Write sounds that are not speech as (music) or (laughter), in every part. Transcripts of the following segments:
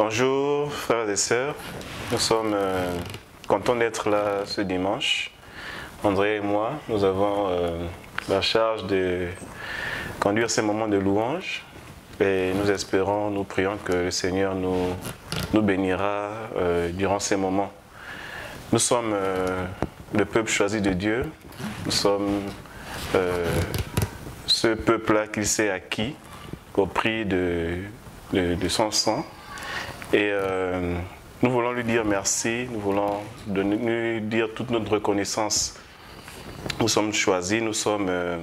Bonjour frères et sœurs, nous sommes euh, contents d'être là ce dimanche. André et moi, nous avons euh, la charge de conduire ces moments de louange et nous espérons, nous prions que le Seigneur nous, bénira euh, durant ces moments. Nous sommes le peuple choisi de Dieu, nous sommes ce peuple-là qu'il s'est acquis au prix de son sang. Et euh, nous voulons lui dire merci, nous voulons lui dire toute notre reconnaissance. Nous sommes choisis, nous sommes euh,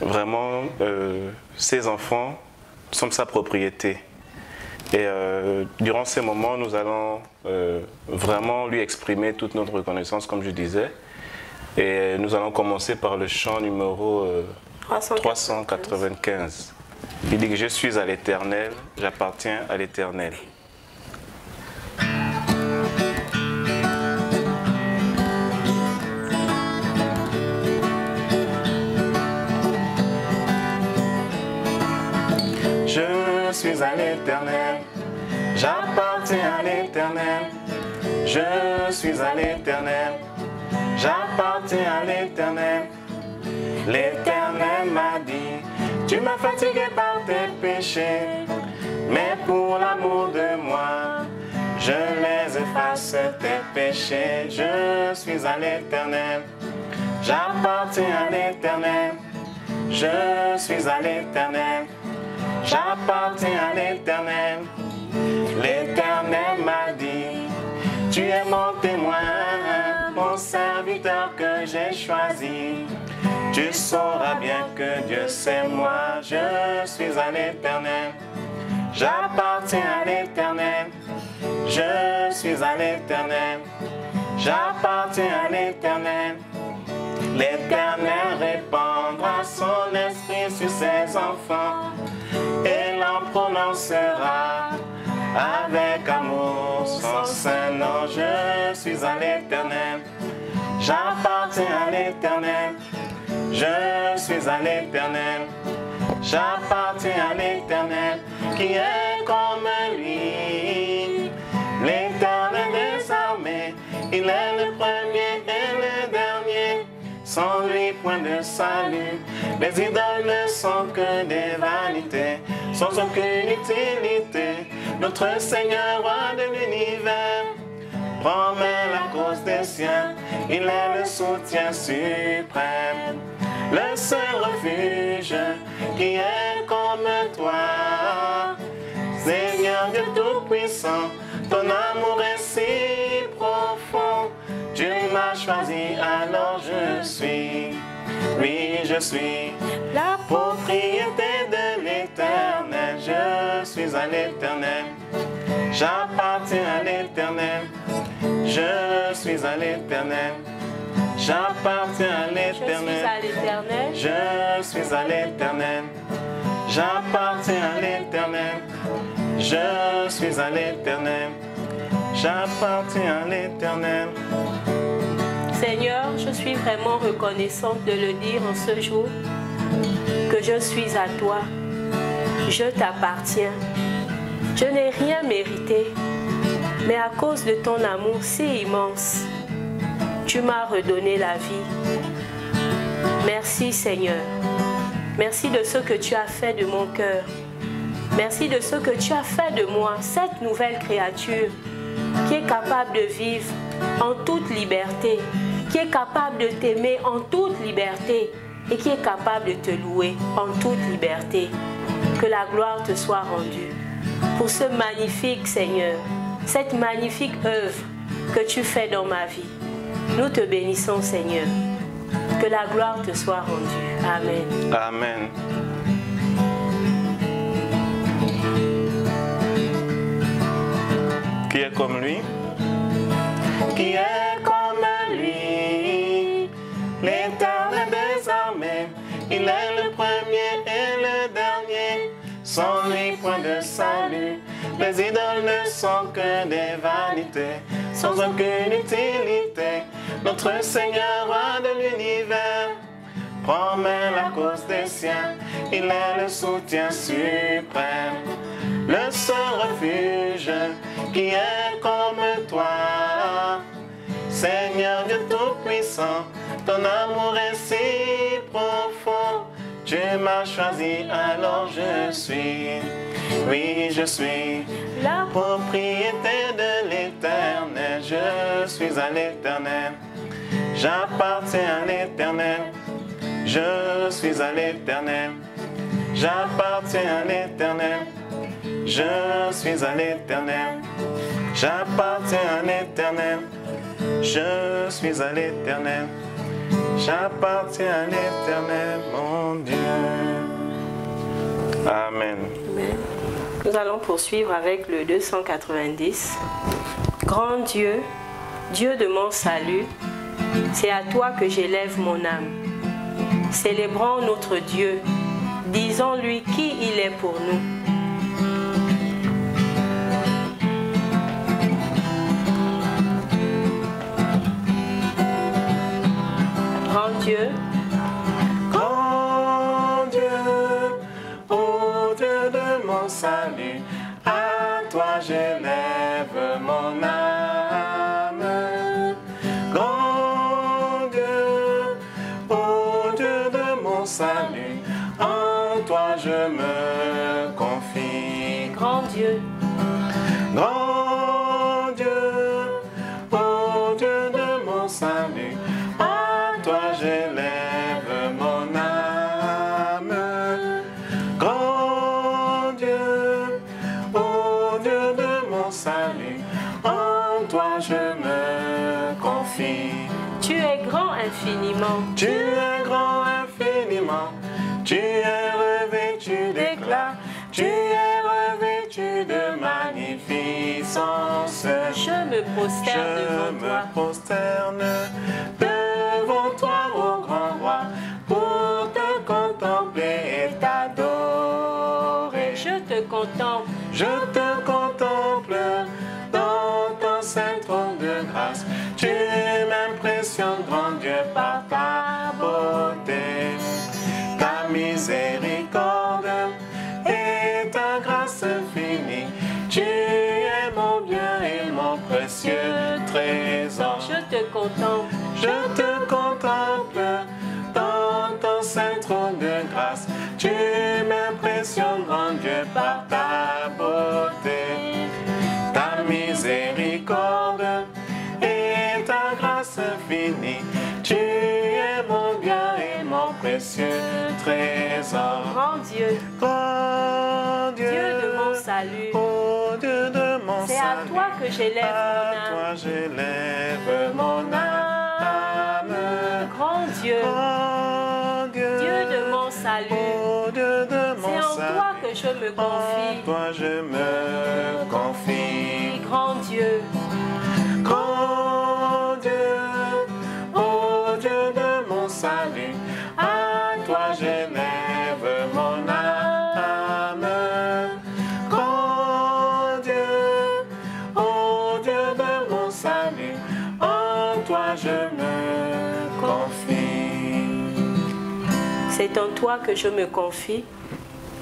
vraiment euh, ses enfants, nous sommes sa propriété. Et durant ces moments, nous allons vraiment lui exprimer toute notre reconnaissance, comme je disais. Et nous allons commencer par le chant numéro 395. Il dit que je suis à l'éternel, j'appartiens à l'éternel. Suis à l'éternel, j'appartiens à l'éternel, je suis à l'éternel, j'appartiens à l'éternel. L'éternel m'a dit, tu m'as fatigué par tes péchés, mais pour l'amour de moi, je les efface tes péchés, je suis à l'éternel, j'appartiens à l'éternel, je suis à l'éternel j'appartiens à l'éternel. L'éternel m'a dit, tu es mon témoin, mon serviteur que j'ai choisi. Tu sauras bien que Dieu c'est moi, je suis à l'éternel. J'appartiens à l'éternel, je suis à l'éternel. J'appartiens à l'éternel. L'éternel répandra son esprit sur ses enfants et l'en prononcera avec amour son saint nom. Je suis à l'éternel, j'appartiens à l'éternel, je suis à l'éternel, j'appartiens à l'éternel qui est comme lui. L'éternel des armées, il est le premier et le dernier sans lui point de salut. Les idoles ne sont que des vanités, sans aucune utilité. Notre Seigneur, roi de l'univers, promet la cause des siens, il est le soutien suprême, le seul refuge qui est comme toi. Seigneur Dieu Tout-Puissant, ton amour est si profond. Tu m'as choisi, alors je suis. Oui, je suis la propriété de l'éternel. Je suis à l'éternel. J'appartiens à l'éternel. Je suis à l'éternel. J'appartiens à l'éternel. Je suis à l'éternel. J'appartiens à l'éternel. Je suis à l'éternel j'appartiens à l'éternel. Seigneur, je suis vraiment reconnaissante de le dire en ce jour, que je suis à toi, je t'appartiens. Je n'ai rien mérité, mais à cause de ton amour si immense, tu m'as redonné la vie. Merci Seigneur. Merci de ce que tu as fait de mon cœur. Merci de ce que tu as fait de moi, cette nouvelle créature qui est capable de vivre en toute liberté, qui est capable de t'aimer en toute liberté et qui est capable de te louer en toute liberté. Que la gloire te soit rendue pour ce magnifique Seigneur, cette magnifique œuvre que tu fais dans ma vie. Nous te bénissons Seigneur. Que la gloire te soit rendue. Amen. Amen. Qui est comme lui, qui est comme lui, l'éternel des armées, il est le premier et le dernier, sans lui point de salut, les idoles ne sont que des vanités, sans aucune utilité, notre Seigneur roi de l'univers promet la cause des siens, il est le soutien suprême le seul refuge qui est comme toi. Seigneur Dieu Tout-Puissant, ton amour est si profond. Tu m'as choisi, alors je suis. Oui, je suis la propriété de l'éternel. Je suis à l'éternel. J'appartiens à l'éternel. Je suis à l'éternel. J'appartiens à l'éternel. Je suis à l'éternel. J'appartiens à l'éternel. Je suis à l'éternel. J'appartiens à l'éternel, mon Dieu. Amen. Amen. Nous allons poursuivre avec le 290. Grand Dieu, Dieu de mon salut, c'est à toi que j'élève mon âme. Célébrons notre Dieu, disons-lui qui il est pour nous. Dieu, Grand Dieu, ô Dieu de mon salut, à toi j'élève me prosterne Je devant me toi. prosterne devant toi, ô grand roi, pour te contempler et t'adorer. Je te contemple, Je te contemple dans ton saint trône de grâce. Tu m'impressionnes, grand Dieu, par ta contemple, Je te contemple dans ton saint trône de grâce. Tu m'impressionnes, grand Dieu, par ta beauté, ta miséricorde et ta grâce infinie. Tu es mon bien et mon précieux trésor. grand Dieu, Grand Dieu, Dieu de mon salut. J'élève À mon âme. j'élève mon âme. Grand Dieu, Grand Dieu, Dieu de mon salut. oh C'est en salut. toi que je me En confie. toi je me confie. Toi que je me confie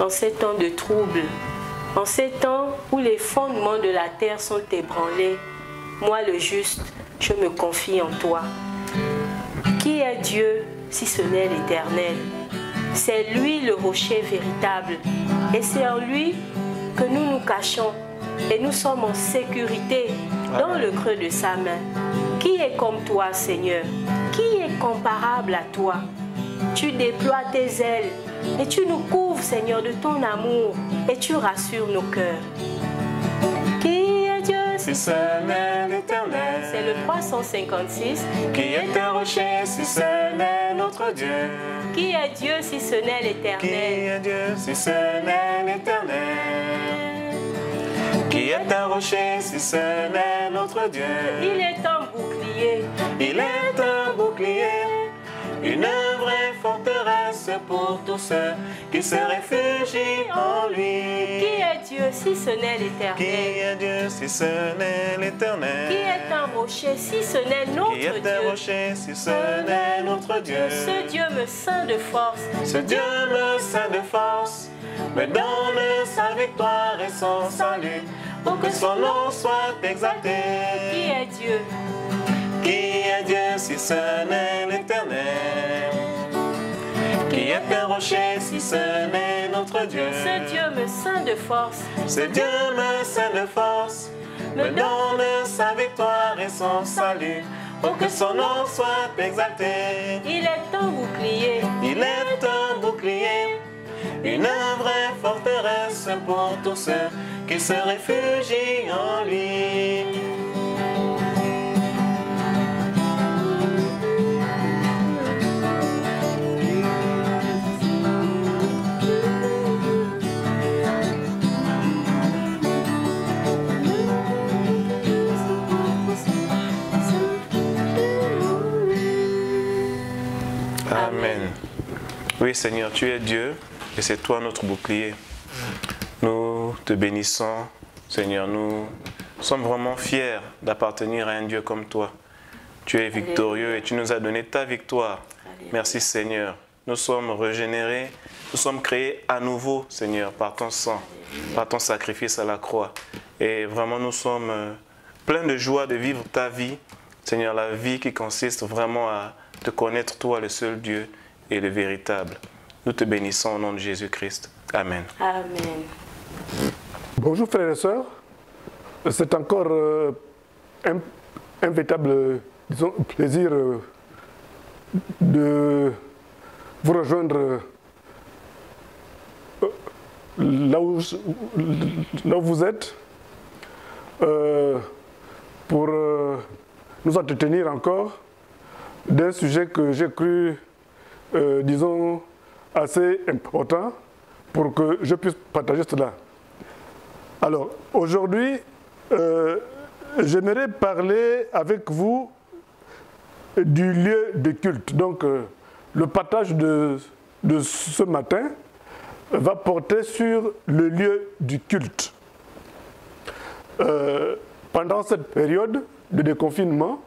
en ces temps de trouble, en ces temps où les fondements de la terre sont ébranlés. Moi, le juste, je me confie en toi. Qui est Dieu si ce n'est l'Éternel? C'est lui le rocher véritable. Et c'est en lui que nous nous cachons. Et nous sommes en sécurité dans le creux de sa main. Qui est comme toi, Seigneur? Qui est comparable à toi? Tu déploies tes ailes et tu nous couvres, Seigneur, de ton amour et tu rassures nos cœurs. Qui est Dieu? Si ce n'est l'éternel, C'est le 356. qui est un rocher, si ce n'est notre Dieu. Qui est Dieu si ce n'est Qui l'Éternel est Dieu si ce n'est l'éternel? Qui est un rocher si ce n'est notre Dieu Il est un bouclier. Il est un bouclier, une forteresse pour tous ceux qui se réfugient en Qui lui. est Dieu si ce n'est Qui l'Éternel? est Dieu si ce n'est l'éternel? Qui est un rocher si ce n'est Qui notre est un Dieu? rocher si ce n'est notre Dieu. Ce Dieu me ceint de force. Ce Dieu me ceint de force. Me donne sa victoire et son salut, pour que son nom soit exalté. Qui est Dieu? Qui est Dieu si ce n'est l'éternel? Qui est un rocher si ce n'est notre Dieu Ce Dieu me ceint de force, Ce Dieu me ceint de force, me donne sa victoire et son salut, pour que son nom soit exalté. il est un bouclier. Il est un bouclier, une vraie forteresse pour tous ceux qui se réfugient en lui. Amen. Oui Seigneur, tu es Dieu et c'est toi notre bouclier. Nous te bénissons, Seigneur. Nous sommes vraiment fiers d'appartenir à un Dieu comme toi. Tu es victorieux et tu nous as donné ta victoire. Merci Seigneur. Nous sommes régénérés, nous sommes créés à nouveau, Seigneur, par ton sang, par ton sacrifice à la croix. Et vraiment, nous sommes euh, pleins de joie de vivre ta vie, Seigneur, la vie qui consiste vraiment à te connaître, toi, le seul Dieu et le véritable. Nous te bénissons au nom de Jésus-Christ. Amen. Amen. Bonjour frères et sœurs. C'est encore euh, un, un véritable euh, disons, plaisir euh, de vous rejoindre euh, là, où, là où vous êtes euh, pour euh, nous entretenir encore d'un sujet que j'ai cru, euh, disons, assez important pour que je puisse partager cela. Alors, aujourd'hui, euh, j'aimerais parler avec vous du lieu de culte. Donc, euh, le partage de, de ce matin va porter sur le lieu du culte. Pendant cette période de déconfinement,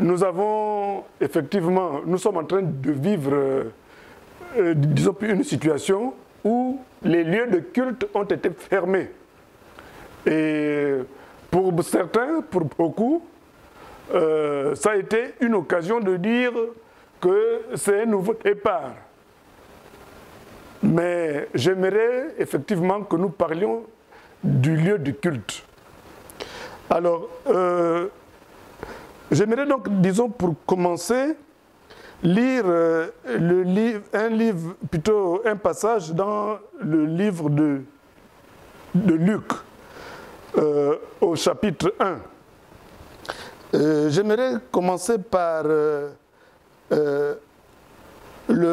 nous avons effectivement, nous sommes en train de vivre, euh, euh, disons, une situation où les lieux de culte ont été fermés. Et pour certains, pour beaucoup, euh, ça a été une occasion de dire que c'est un nouveau départ. Mais j'aimerais effectivement que nous parlions du lieu de culte. Alors, euh, j'aimerais donc, disons, pour commencer, lire euh, un livre, plutôt un passage dans le livre de, de Luc, euh, au chapitre 1. Euh, J'aimerais commencer par le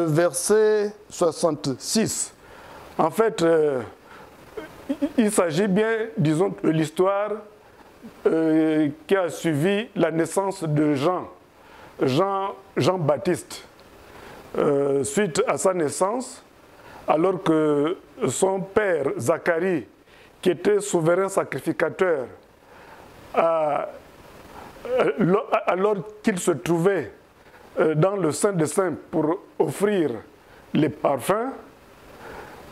verset 66. En fait, il s'agit bien, disons, de l'histoire euh, qui a suivi la naissance de Jean, Jean, Jean-Baptiste. Euh, suite à sa naissance, alors que son père, Zacharie, qui était souverain sacrificateur, euh, alors qu'il se trouvait dans le Saint des Saints pour offrir les parfums,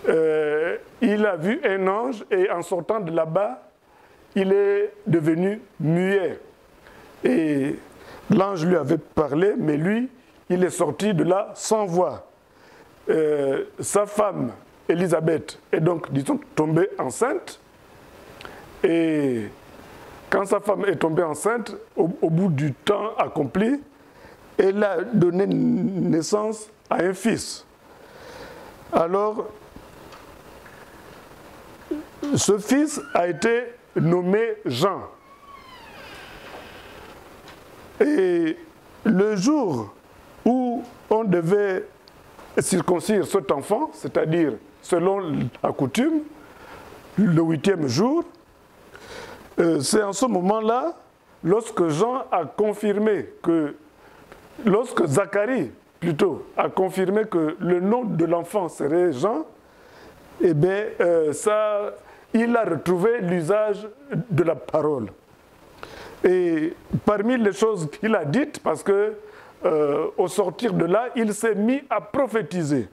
il a vu un ange et en sortant de là-bas, il est devenu muet. Et l'ange lui avait parlé, mais lui, il est sorti de là sans voix. Euh, sa femme, Élisabeth, est donc, disons, tombée enceinte. Et quand sa femme est tombée enceinte, au bout du temps accompli, elle a donné naissance à un fils. Alors, ce fils a été nommé Jean. Et le jour où on devait circoncire cet enfant, c'est-à-dire selon la coutume, le huitième jour, euh, c'est en ce moment-là, lorsque Jean a confirmé que, lorsque Zacharie plutôt a confirmé que le nom de l'enfant serait Jean, eh bien, euh, ça, il a retrouvé l'usage de la parole. Et parmi les choses qu'il a dites, parce que euh, au sortir de là, il s'est mis à prophétiser.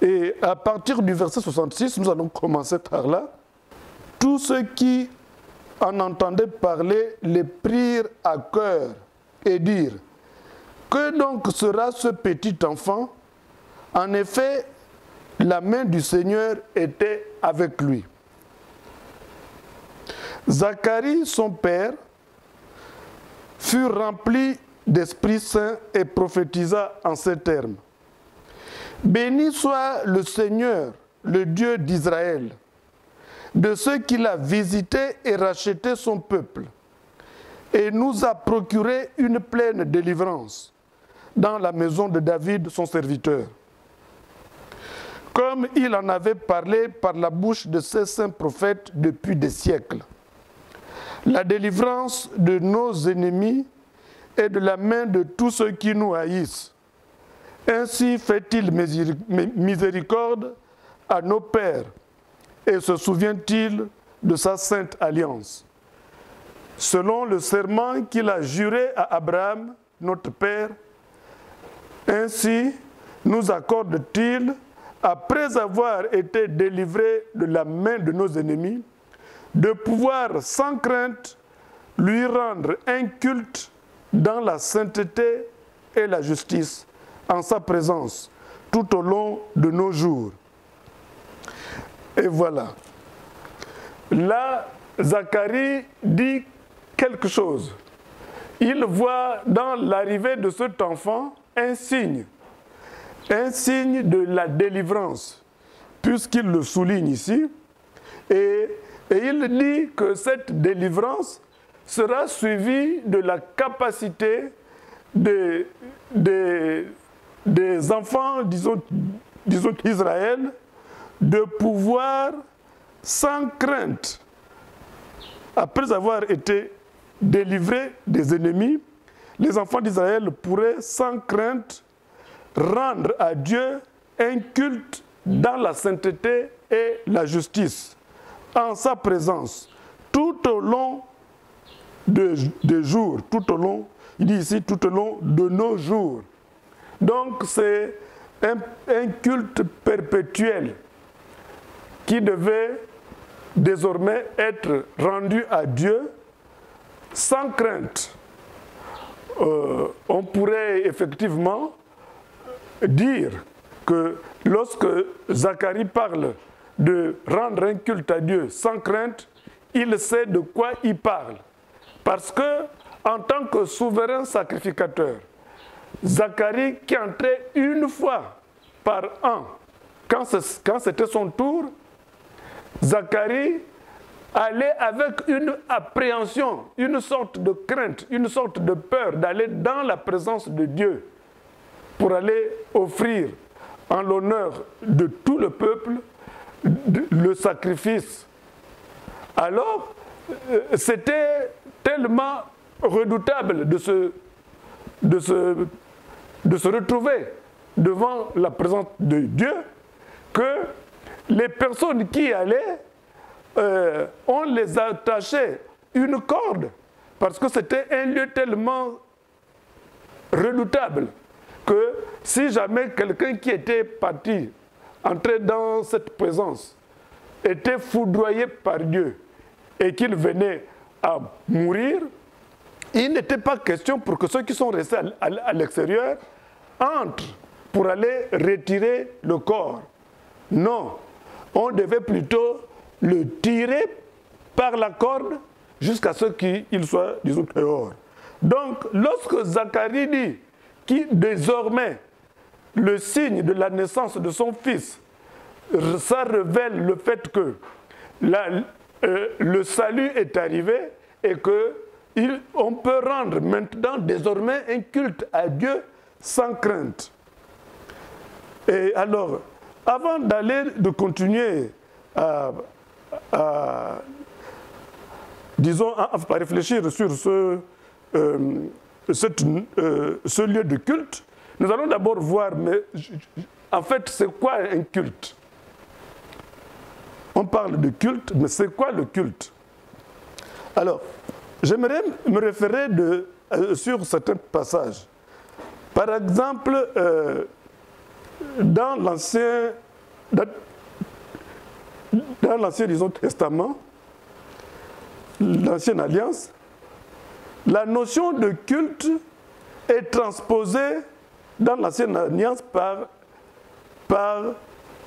Et à partir du verset 66, nous allons commencer par là. Tous ceux qui en entendaient parler les prirent à cœur et dirent, que donc sera ce petit enfant? En effet, la main du Seigneur était avec lui. Zacharie, son père, fut rempli d'Esprit Saint et prophétisa en ces termes. Béni soit le Seigneur, le Dieu d'Israël, de ceux qu'il a visité et racheté son peuple, et nous a procuré une pleine délivrance dans la maison de David, son serviteur. Comme il en avait parlé par la bouche de ses saints prophètes depuis des siècles. La délivrance de nos ennemis et de la main de tous ceux qui nous haïssent. Ainsi fait-il miséricorde à nos pères et se souvient-il de sa sainte alliance. Selon le serment qu'il a juré à Abraham, notre père, ainsi nous accorde-t-il, après avoir été délivrés de la main de nos ennemis, de pouvoir sans crainte lui rendre un culte dans la sainteté et la justice en sa présence tout au long de nos jours. Et voilà. Là, Zacharie dit quelque chose. Il voit dans l'arrivée de cet enfant un signe, un signe de la délivrance, puisqu'il le souligne ici. Et il dit que cette délivrance sera suivie de la capacité des, enfants, disons, disons d'Israël, de pouvoir, sans crainte, après avoir été délivrés des ennemis, les enfants d'Israël pourraient sans crainte rendre à Dieu un culte dans la sainteté et la justice, en sa présence, tout au long des jours, tout au long, il dit ici, tout au long de nos jours. Donc c'est un, culte perpétuel qui devait désormais être rendu à Dieu sans crainte. Euh, on pourrait effectivement dire que lorsque Zacharie parle de rendre un culte à Dieu sans crainte, il sait de quoi il parle. Parce que, en tant que souverain sacrificateur, Zacharie qui entrait une fois par an, quand c'était son tour, Zacharie allait avec une appréhension, une sorte de crainte, une sorte de peur d'aller dans la présence de Dieu pour aller offrir en l'honneur de tout le peuple le sacrifice. Alors, euh, c'était tellement redoutable de se, retrouver devant la présence de Dieu que les personnes qui allaient, euh, on les attachait une corde parce que c'était un lieu tellement redoutable que si jamais quelqu'un qui était parti, entrer dans cette présence, était foudroyé par Dieu et qu'il venait à mourir, il n'était pas question pour que ceux qui sont restés à l'extérieur entrent pour aller retirer le corps. Non, on devait plutôt le tirer par la corde jusqu'à ce qu'il soit, disons, dehors. Donc, lorsque Zacharie dit qui désormais le signe de la naissance de son fils, ça révèle le fait que euh, le salut est arrivé et qu'on peut rendre maintenant désormais un culte à Dieu sans crainte. Et alors, avant d'aller, de continuer à, disons, à, réfléchir sur ce, euh, euh, ce lieu de culte, nous allons d'abord voir, mais en fait, c'est quoi un culte? On parle de culte, mais c'est quoi le culte? Alors, j'aimerais me référer euh, sur certains passages. Par exemple, dans l'ancien dans, dans l'ancien testament, l'ancienne alliance, la notion de culte est transposée dans l'ancienne alliance par, par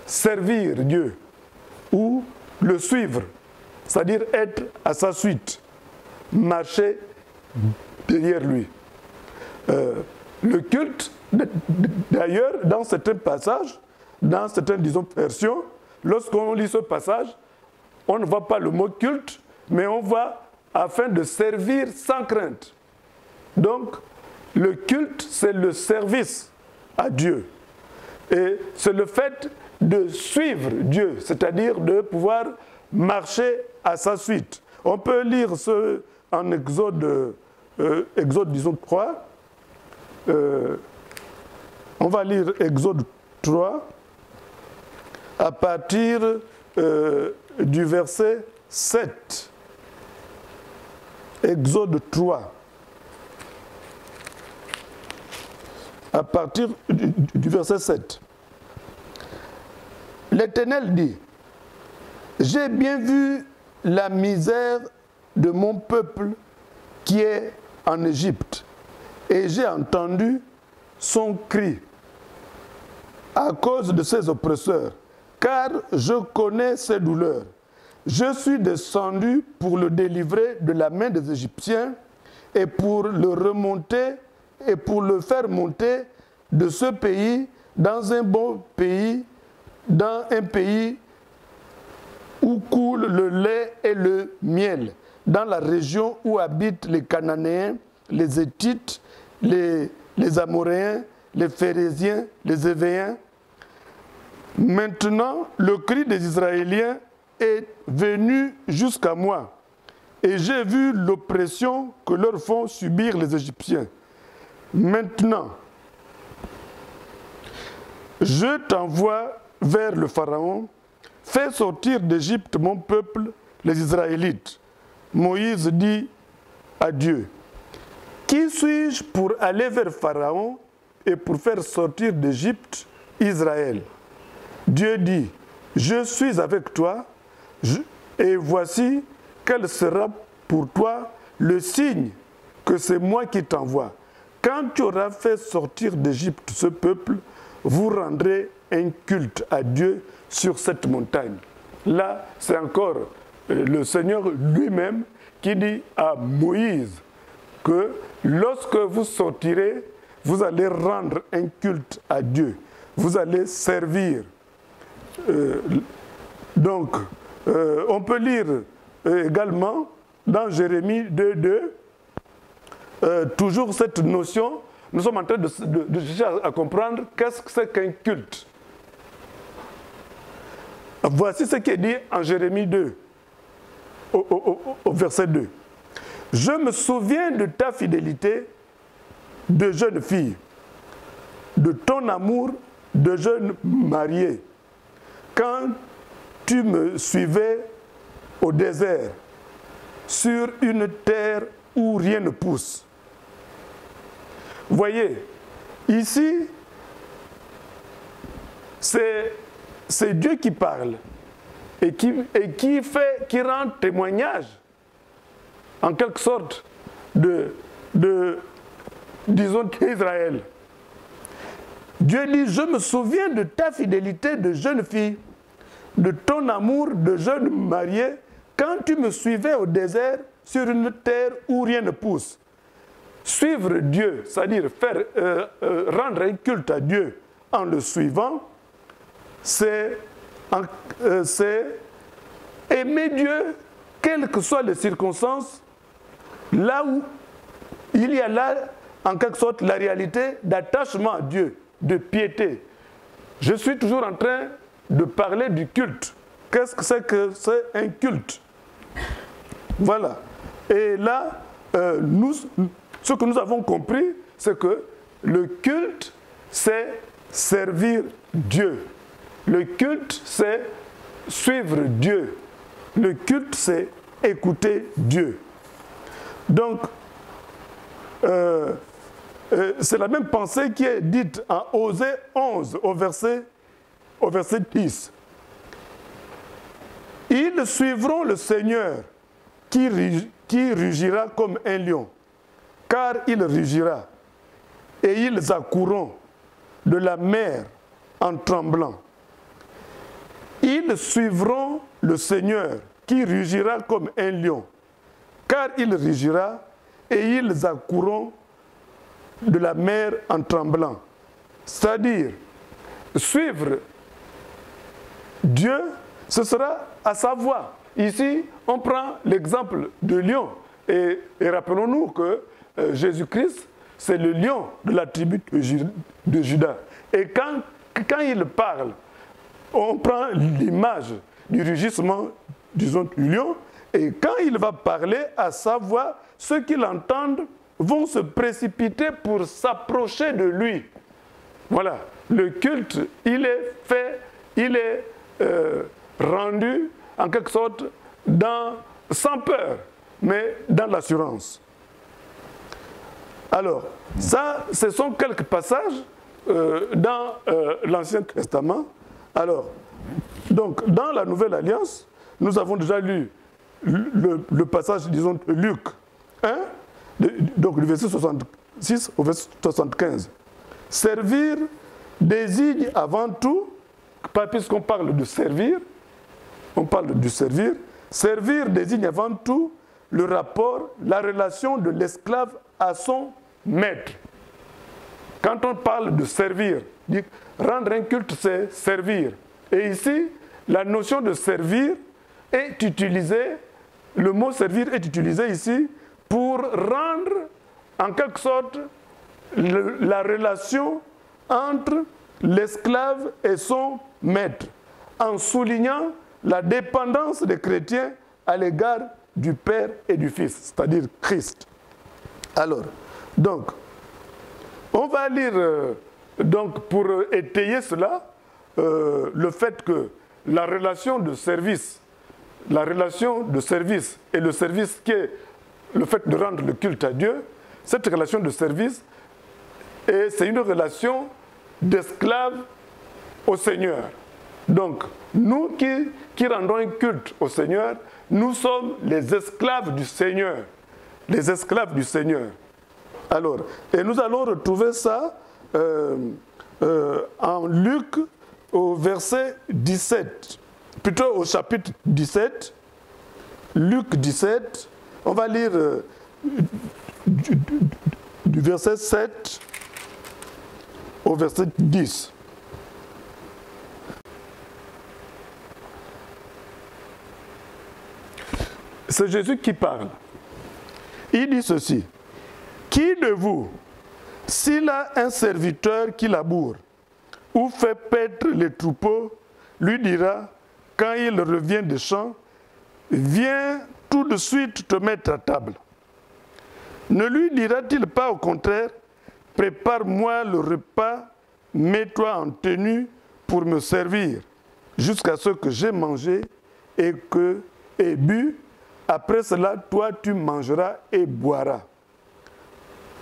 servir Dieu ou le suivre, c'est-à-dire être à sa suite, marcher derrière lui. Euh, le culte, d'ailleurs, dans certains passages, dans certaines, disons, versions, lorsqu'on lit ce passage, on ne voit pas le mot culte, mais on voit afin de servir sans crainte. Donc, le culte, c'est le service à Dieu. Et c'est le fait de suivre Dieu, c'est-à-dire de pouvoir marcher à sa suite. On peut lire ce en Exode, euh, Exode disons 3. Euh, on va lire Exode 3 à partir euh, du verset 7. Exode 3. À partir du verset 7. L'Éternel dit, j'ai bien vu la misère de mon peuple qui est en Égypte, et j'ai entendu son cri à cause de ses oppresseurs, car je connais ses douleurs. Je suis descendu pour le délivrer de la main des Égyptiens et pour le remonter et pour le faire monter de ce pays dans un bon pays, dans un pays où coule le lait et le miel, dans la région où habitent les Cananéens, les Hétites, les, Amoréens, les Phérésiens, les Évéens. Maintenant, le cri des Israéliens est venu jusqu'à moi, et j'ai vu l'oppression que leur font subir les Égyptiens. Maintenant, je t'envoie vers le Pharaon, fais sortir d'Égypte mon peuple, les Israélites. Moïse dit à Dieu, Qui suis-je pour aller vers Pharaon et pour faire sortir d'Égypte Israël? Dieu dit, Je suis avec toi, et voici quel sera pour toi le signe que c'est moi qui t'envoie. Quand tu auras fait sortir d'Égypte ce peuple, vous rendrez un culte à Dieu sur cette montagne. Là, c'est encore euh, le Seigneur lui-même qui dit à Moïse que lorsque vous sortirez, vous allez rendre un culte à Dieu. Vous allez servir. Euh, donc, euh, on peut lire également dans Jérémie 2.2 toujours cette notion. Nous sommes en train de, chercher à comprendre qu'est-ce que c'est qu'un culte. Voici ce qui est dit en Jérémie 2, au, verset 2. Je me souviens de ta fidélité de jeune fille, de ton amour de jeune mariée, quand tu me suivais au désert, sur une terre où rien ne pousse. Voyez, ici, c'est Dieu qui parle et qui, fait, qui rend témoignage, en quelque sorte, de, de disons, d'Israël. Dieu dit, je me souviens de ta fidélité de jeune fille, de ton amour de jeune mariée, quand tu me suivais au désert sur une terre où rien ne pousse. Suivre Dieu, c'est-à-dire faire, euh, euh, rendre un culte à Dieu en le suivant, euh, c'est aimer Dieu, quelles que soient les circonstances, là où il y a là, en quelque sorte, la réalité d'attachement à Dieu, de piété. Je suis toujours en train de parler du culte. Qu'est-ce que c'est que c'est un culte? Voilà. Et là, nous, ce que nous avons compris, c'est que le culte, c'est servir Dieu. Le culte, c'est suivre Dieu. Le culte, c'est écouter Dieu. Donc, euh, euh, c'est la même pensée qui est dite en Osée 11 au verset, au verset 10. Ils suivront le Seigneur qui rugira comme un lion, car il rugira, et ils accourront de la mer en tremblant. Ils suivront le Seigneur qui rugira comme un lion, car il rugira, et ils accourront de la mer en tremblant. C'est-à-dire, suivre Dieu, ce sera à sa voix. Ici, on prend l'exemple de lion. Et, rappelons-nous que Jésus-Christ, c'est le lion de la tribu de Judas. Et quand, quand il parle, on prend l'image du rugissement, du lion, et quand il va parler à sa voix, ceux qui l'entendent vont se précipiter pour s'approcher de lui. Voilà, le culte, il est fait, il est euh, rendu en quelque sorte dans, sans peur, mais dans l'assurance. Alors, ça, ce sont quelques passages euh, dans euh, l'Ancien Testament. Alors, donc, dans la Nouvelle Alliance, nous avons déjà lu le, passage, disons, Luc 1, donc du verset 66 au verset 75. Servir désigne avant tout, pas puisqu'on parle de servir, on parle de servir, servir désigne avant tout le rapport, la relation de l'esclave à son maître. Quand on parle de servir, rendre un culte, c'est servir. Et ici, la notion de servir est utilisée, le mot servir est utilisé ici pour rendre en quelque sorte la relation entre l'esclave et son maître, en soulignant la dépendance des chrétiens à l'égard du Père et du Fils, c'est-à-dire Christ. Alors, donc, on va lire, euh, donc, pour étayer cela, euh, le fait que la relation de service, la relation de service et le service qui est le fait de rendre le culte à Dieu, cette relation de service, c'est une relation d'esclave au Seigneur. Donc, nous qui, qui rendons un culte au Seigneur, nous sommes les esclaves du Seigneur. Les esclaves du Seigneur. Alors, et nous allons retrouver ça euh, euh, en Luc au verset 17, plutôt au chapitre 17, Luc 17, on va lire euh, du, du verset 7 au verset 10. C'est Jésus qui parle. Il dit ceci. Qui de vous, s'il a un serviteur qui laboure ou fait paître les troupeaux, lui dira, quand il revient des champs, viens tout de suite te mettre à table. Ne lui dira-t-il pas au contraire, prépare-moi le repas, mets-toi en tenue pour me servir, jusqu'à ce que j'ai mangé et que et bu, après cela, toi tu mangeras et boiras.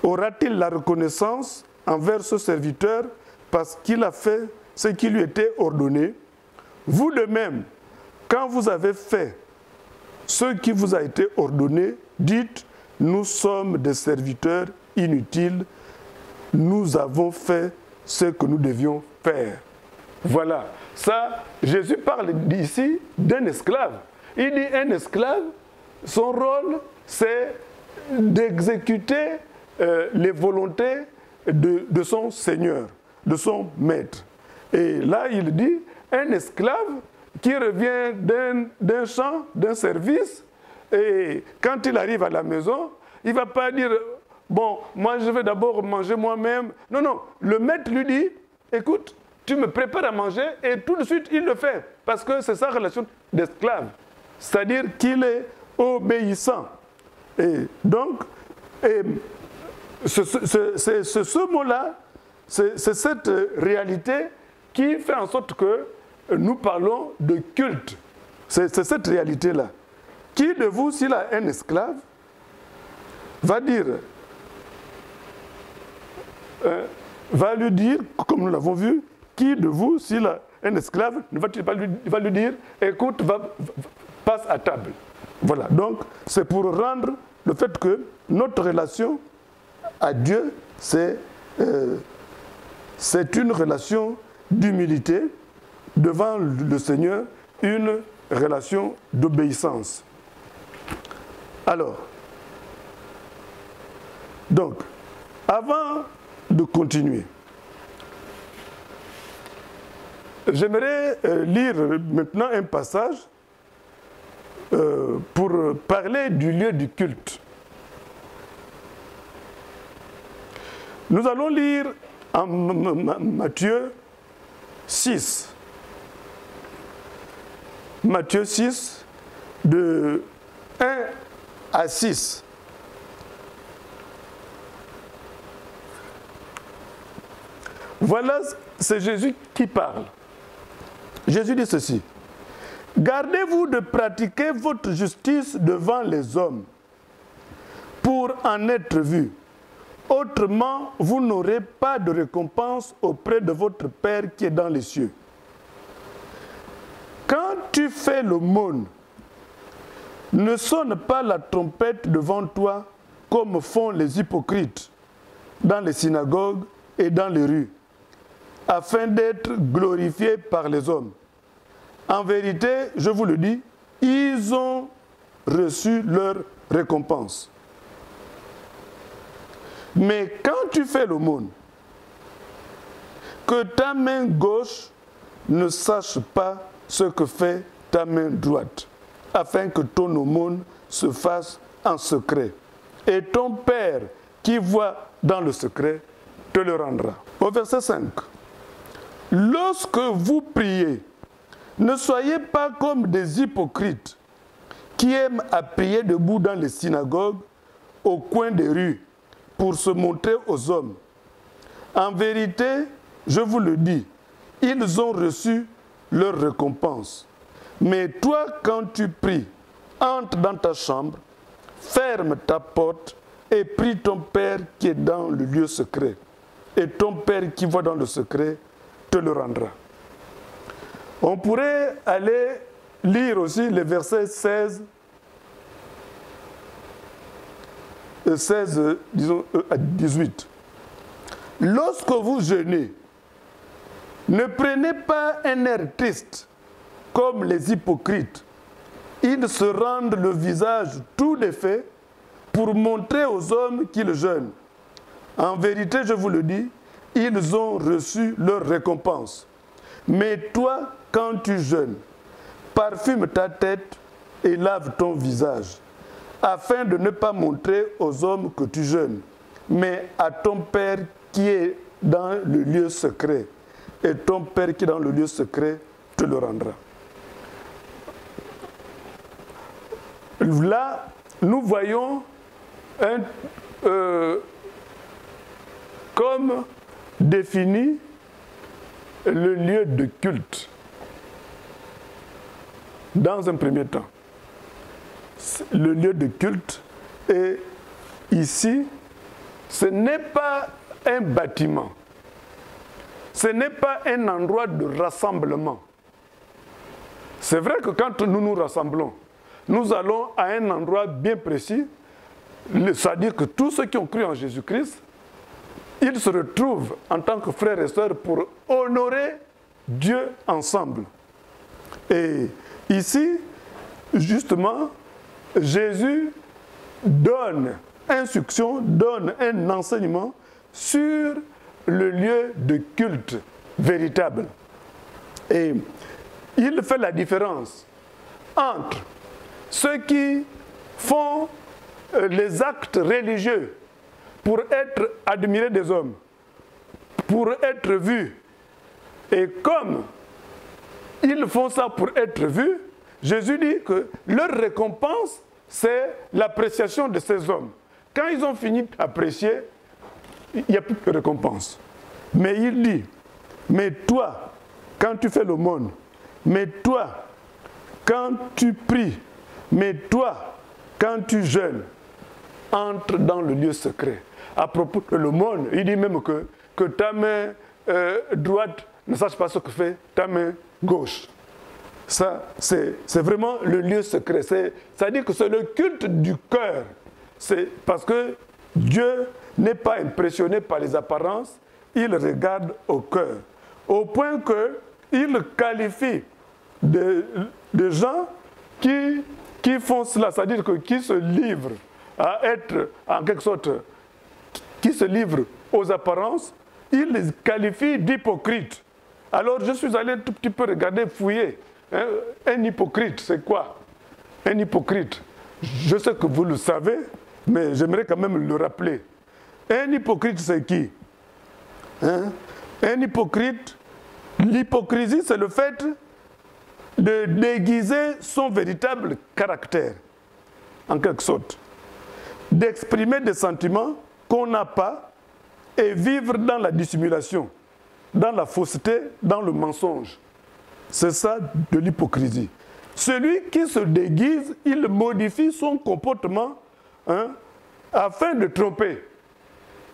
Aura-t-il la reconnaissance envers ce serviteur parce qu'il a fait ce qui lui était ordonné? Vous de même, quand vous avez fait ce qui vous a été ordonné, dites, nous sommes des serviteurs inutiles, nous avons fait ce que nous devions faire. Voilà. Ça, Jésus parle ici d'un esclave. Il dit un esclave, son rôle, c'est d'exécuter euh, les volontés de, de, son Seigneur, de son maître. Et là, il dit, un esclave qui revient d'un champ, d'un service, et quand il arrive à la maison, il ne va pas dire, bon, moi je vais d'abord manger moi-même. Non, non, le maître lui dit, écoute, tu me prépares à manger, et tout de suite il le fait, parce que c'est sa relation d'esclave. C'est-à-dire qu'il est obéissant. Et donc, c'est ce mot-là, c'est cette réalité qui fait en sorte que nous parlons de culte. C'est cette réalité-là. Qui de vous, s'il a un esclave, va dire euh, va lui dire, comme nous l'avons vu, qui de vous, s'il a un esclave, ne va-t-il pas lui dire, écoute, va, passe à table. Voilà, donc c'est pour rendre le fait que notre relation à Dieu, c'est euh, c'est une relation d'humilité devant le Seigneur, une relation d'obéissance. Alors, donc, avant de continuer, j'aimerais euh, lire maintenant un passage euh, pour parler du lieu du culte. Nous allons lire en Matthieu 6. Matthieu 6, de 1 à 6. Voilà, c'est Jésus qui parle. Jésus dit ceci. Gardez-vous de pratiquer votre justice devant les hommes pour en être vu. Autrement, vous n'aurez pas de récompense auprès de votre Père qui est dans les cieux. Quand tu fais l'aumône, ne sonne pas la trompette devant toi comme font les hypocrites dans les synagogues et dans les rues, afin d'être glorifiés par les hommes. En vérité, je vous le dis, ils ont reçu leur récompense. Mais quand tu fais l'aumône, que ta main gauche ne sache pas ce que fait ta main droite, afin que ton aumône se fasse en secret. Et ton Père qui voit dans le secret te le rendra. Au verset 5. Lorsque vous priez, ne soyez pas comme des hypocrites qui aiment à prier debout dans les synagogues, au coin des rues pour se montrer aux hommes. En vérité, je vous le dis, ils ont reçu leur récompense. Mais toi, quand tu pries, entre dans ta chambre, ferme ta porte et prie ton Père qui est dans le lieu secret. Et ton Père qui voit dans le secret te le rendra. On pourrait aller lire aussi les versets 16 16, disons, euh, à 18. Lorsque vous jeûnez, ne prenez pas un air triste comme les hypocrites. Ils se rendent le visage tout défait pour montrer aux hommes qu'ils jeûnent. En vérité, je vous le dis, ils ont reçu leur récompense. Mais toi, quand tu jeûnes, parfume ta tête et lave ton visage afin de ne pas montrer aux hommes que tu jeûnes, mais à ton Père qui est dans le lieu secret. Et ton Père qui est dans le lieu secret te le rendra. Là, nous voyons euh, comme défini le lieu de culte dans un premier temps le lieu de culte. Et ici, ce n'est pas un bâtiment. Ce n'est pas un endroit de rassemblement. C'est vrai que quand nous nous rassemblons, nous allons à un endroit bien précis, c'est-à-dire que tous ceux qui ont cru en Jésus-Christ, ils se retrouvent en tant que frères et sœurs pour honorer Dieu ensemble. Et ici, justement, Jésus donne instruction, donne un enseignement sur le lieu de culte véritable. Et il fait la différence entre ceux qui font euh, les actes religieux pour être admirés des hommes, pour être vus. Et comme ils font ça pour être vus, Jésus dit que leur récompense, c'est l'appréciation de ces hommes. Quand ils ont fini d'apprécier, il n'y a plus de récompense. Mais il dit, mais toi, quand tu fais l'aumône, mais toi, quand tu pries, mais toi, quand tu jeûnes, entre dans le lieu secret. à propos de l'aumône. Il dit même que, ta main euh, droite ne sache pas ce que fait ta main gauche. Ça, c'est vraiment le lieu secret. C'est-à-dire que c'est le culte du cœur. C'est parce que Dieu n'est pas impressionné par les apparences, il regarde au cœur. Au point qu'il qualifie des, gens qui, qui font cela, c'est-à-dire qui se livrent à être en quelque sorte, qui se livrent aux apparences, il les qualifie d'hypocrites. Alors je suis allé un tout petit peu regarder, fouiller. Hein, un hypocrite, c'est quoi? Un hypocrite. Je sais que vous le savez, mais j'aimerais quand même le rappeler. Un hypocrite, c'est qui? Hein? Un hypocrite, l'hypocrisie, c'est le fait de déguiser son véritable caractère, en quelque sorte. D'exprimer des sentiments qu'on n'a pas et vivre dans la dissimulation, dans la fausseté, dans le mensonge. C'est ça de l'hypocrisie. Celui qui se déguise, il modifie son comportement hein, afin de tromper.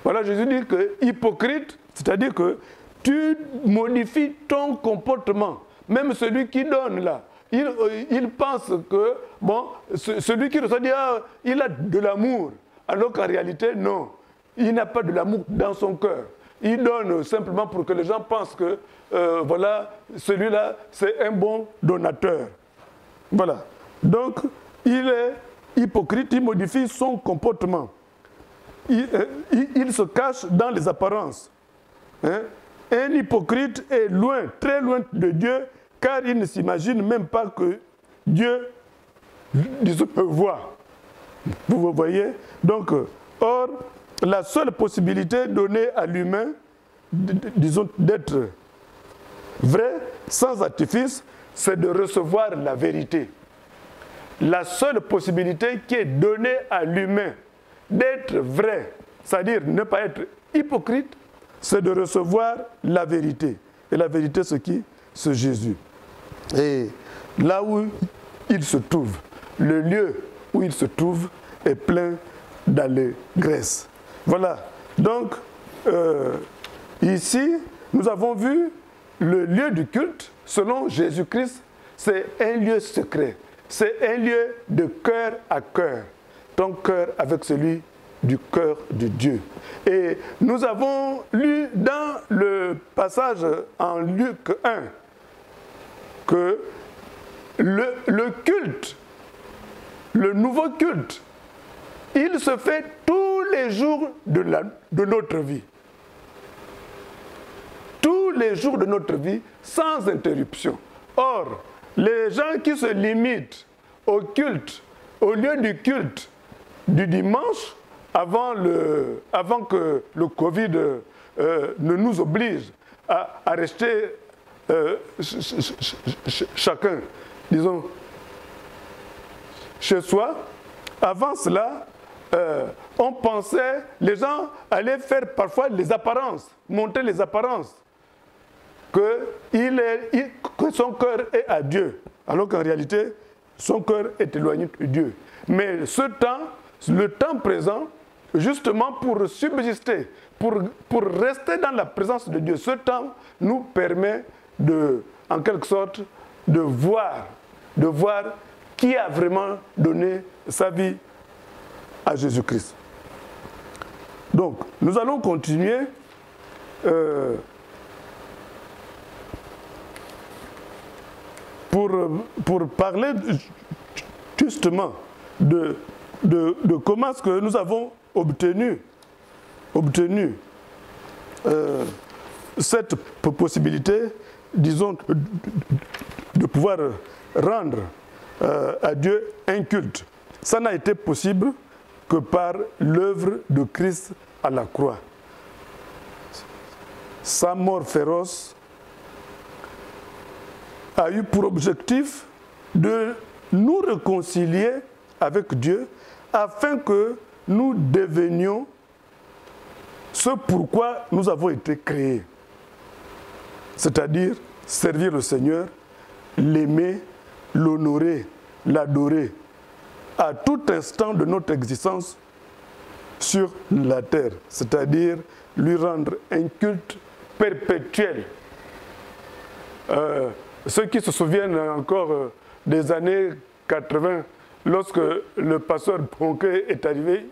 Voilà, Jésus dit que hypocrite, c'est-à-dire que tu modifies ton comportement. Même celui qui donne là, il, euh, pense que, bon, celui qui reçoit dit, ah, il a de l'amour. Alors qu'en réalité, non. Il n'a pas de l'amour dans son cœur. Il donne simplement pour que les gens pensent que, euh, voilà, celui-là, c'est un bon donateur. Voilà. Donc, il est hypocrite, il modifie son comportement. Euh, il, se cache dans les apparences. Hein? Un hypocrite est loin, très loin de Dieu, car il ne s'imagine même pas que Dieu peut voir. Vous voyez? Donc, or, la seule possibilité donnée à l'humain, disons, d'être vrai, sans artifice, c'est de recevoir la vérité. La seule possibilité qui est donnée à l'humain d'être vrai, c'est-à-dire ne pas être hypocrite, c'est de recevoir la vérité. Et la vérité, c'est qui? C'est Jésus. Et là où il se trouve, le lieu où il se trouve est plein d'allégresse. Voilà. Donc, euh, ici, nous avons vu le lieu du culte, selon Jésus-Christ, c'est un lieu secret. C'est un lieu de cœur à cœur ton cœur avec celui du cœur de Dieu. Et nous avons lu dans le passage en Luc 1 que le, culte, le nouveau culte, il se fait tous les jours de, notre vie. Tous les jours de notre vie, sans interruption. Or, les gens qui se limitent au culte, au lieu du culte, du dimanche, avant, le, avant que le Covid euh, ne nous oblige à, rester euh, chacun, disons, chez soi, avant cela, euh, on pensait, les gens allaient faire parfois les apparences, montrer les apparences, que, que son cœur est à Dieu, alors qu'en réalité, son cœur est éloigné de Dieu. Mais ce temps le temps présent, justement pour subsister, pour, pour rester dans la présence de Dieu. Ce temps nous permet de, en quelque sorte, de voir, de voir qui a vraiment donné sa vie à Jésus-Christ. Donc, nous allons continuer. Euh, pour, pour parler justement de comment est-ce que nous avons obtenu, euh, cette possibilité, disons, de pouvoir rendre euh, à Dieu un culte. Ça n'a été possible que par l'œuvre de Christ à la croix. Sa mort féroce a eu pour objectif de nous réconcilier avec Dieu afin que nous devenions ce pourquoi nous avons été créés. C'est-à-dire servir le Seigneur, l'aimer, l'honorer, l'adorer à tout instant de notre existence sur la terre, c'est-à-dire lui rendre un culte perpétuel. Euh, ceux qui se souviennent encore euh, des années 80, lorsque le pasteur Bronquet est arrivé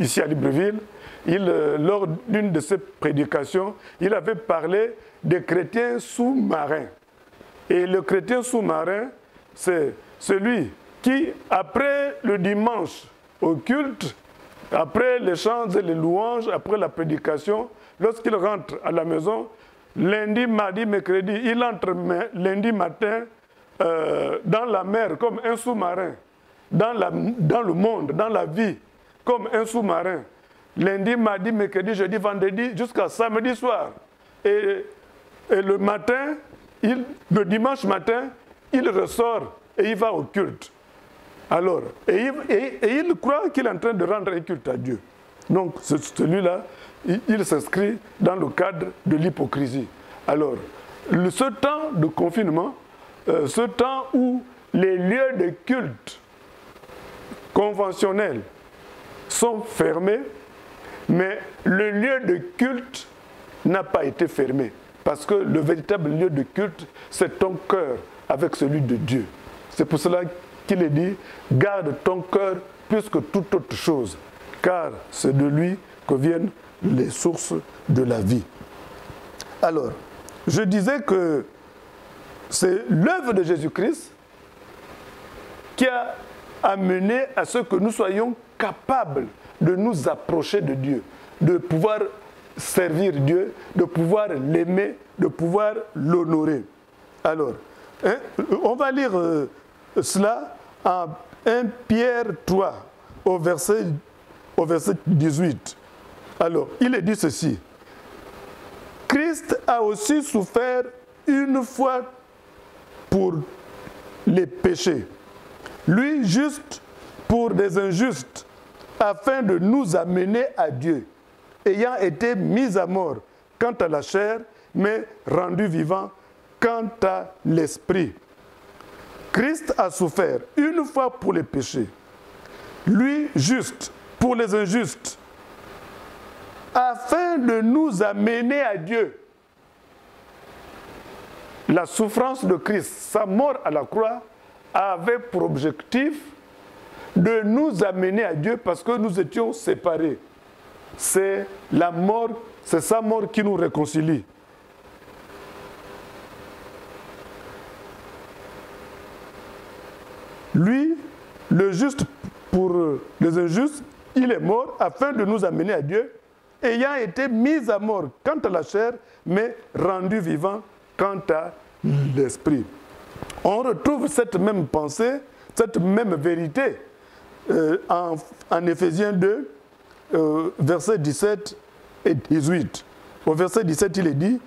ici à Libreville, il, euh, lors d'une de ses prédications, il avait parlé des chrétiens sous-marins. Et le chrétien sous-marin, c'est celui qui, après le dimanche au culte, après les chants et les louanges, après la prédication, lorsqu'il rentre à la maison, lundi, mardi, mercredi, il entre lundi matin euh, dans la mer comme un sous-marin, dans, le monde, dans la vie, comme un sous-marin. Lundi, mardi, mercredi, jeudi, vendredi, jusqu'à samedi soir. Et, le matin, le dimanche matin, il ressort et il va au culte. Alors, et il, croit qu'il est en train de rendre un culte à Dieu. Donc, celui-là, il, s'inscrit dans le cadre de l'hypocrisie. Alors, ce temps de confinement, euh, ce temps où les lieux de culte conventionnels sont fermés, mais le lieu de culte n'a pas été fermé. Parce que le véritable lieu de culte, c'est ton cœur avec celui de Dieu. C'est pour cela qu'il est dit, garde ton cœur plus que toute autre chose, car c'est de lui que viennent les sources de la vie. Alors, je disais que c'est l'œuvre de Jésus-Christ qui a amené à ce que nous soyons capables de nous approcher de Dieu, de pouvoir servir Dieu, de pouvoir l'aimer, de pouvoir l'honorer. Alors, hein, on va lire euh, cela en 1 Pierre 3, au verset, au verset 18. Alors, il est dit ceci. Christ a aussi souffert une fois pour les péchés. Lui juste pour des injustes, afin de nous amener à Dieu, ayant été mis à mort quant à la chair, mais rendu vivant quant à l'esprit. Christ a souffert une fois pour les péchés, lui juste pour les injustes, afin de nous amener à Dieu. La souffrance de Christ, sa mort à la croix, avait pour objectif de nous amener à Dieu parce que nous étions séparés. C'est la mort, c'est sa mort qui nous réconcilie. Lui, le juste pour les injustes, il est mort afin de nous amener à Dieu, ayant été mis à mort quant à la chair, mais rendu vivant quant à l'esprit. On retrouve cette même pensée, cette même vérité euh, en, en, Éphésiens 2, euh, versets 17 et 18. Au verset 17, il est dit,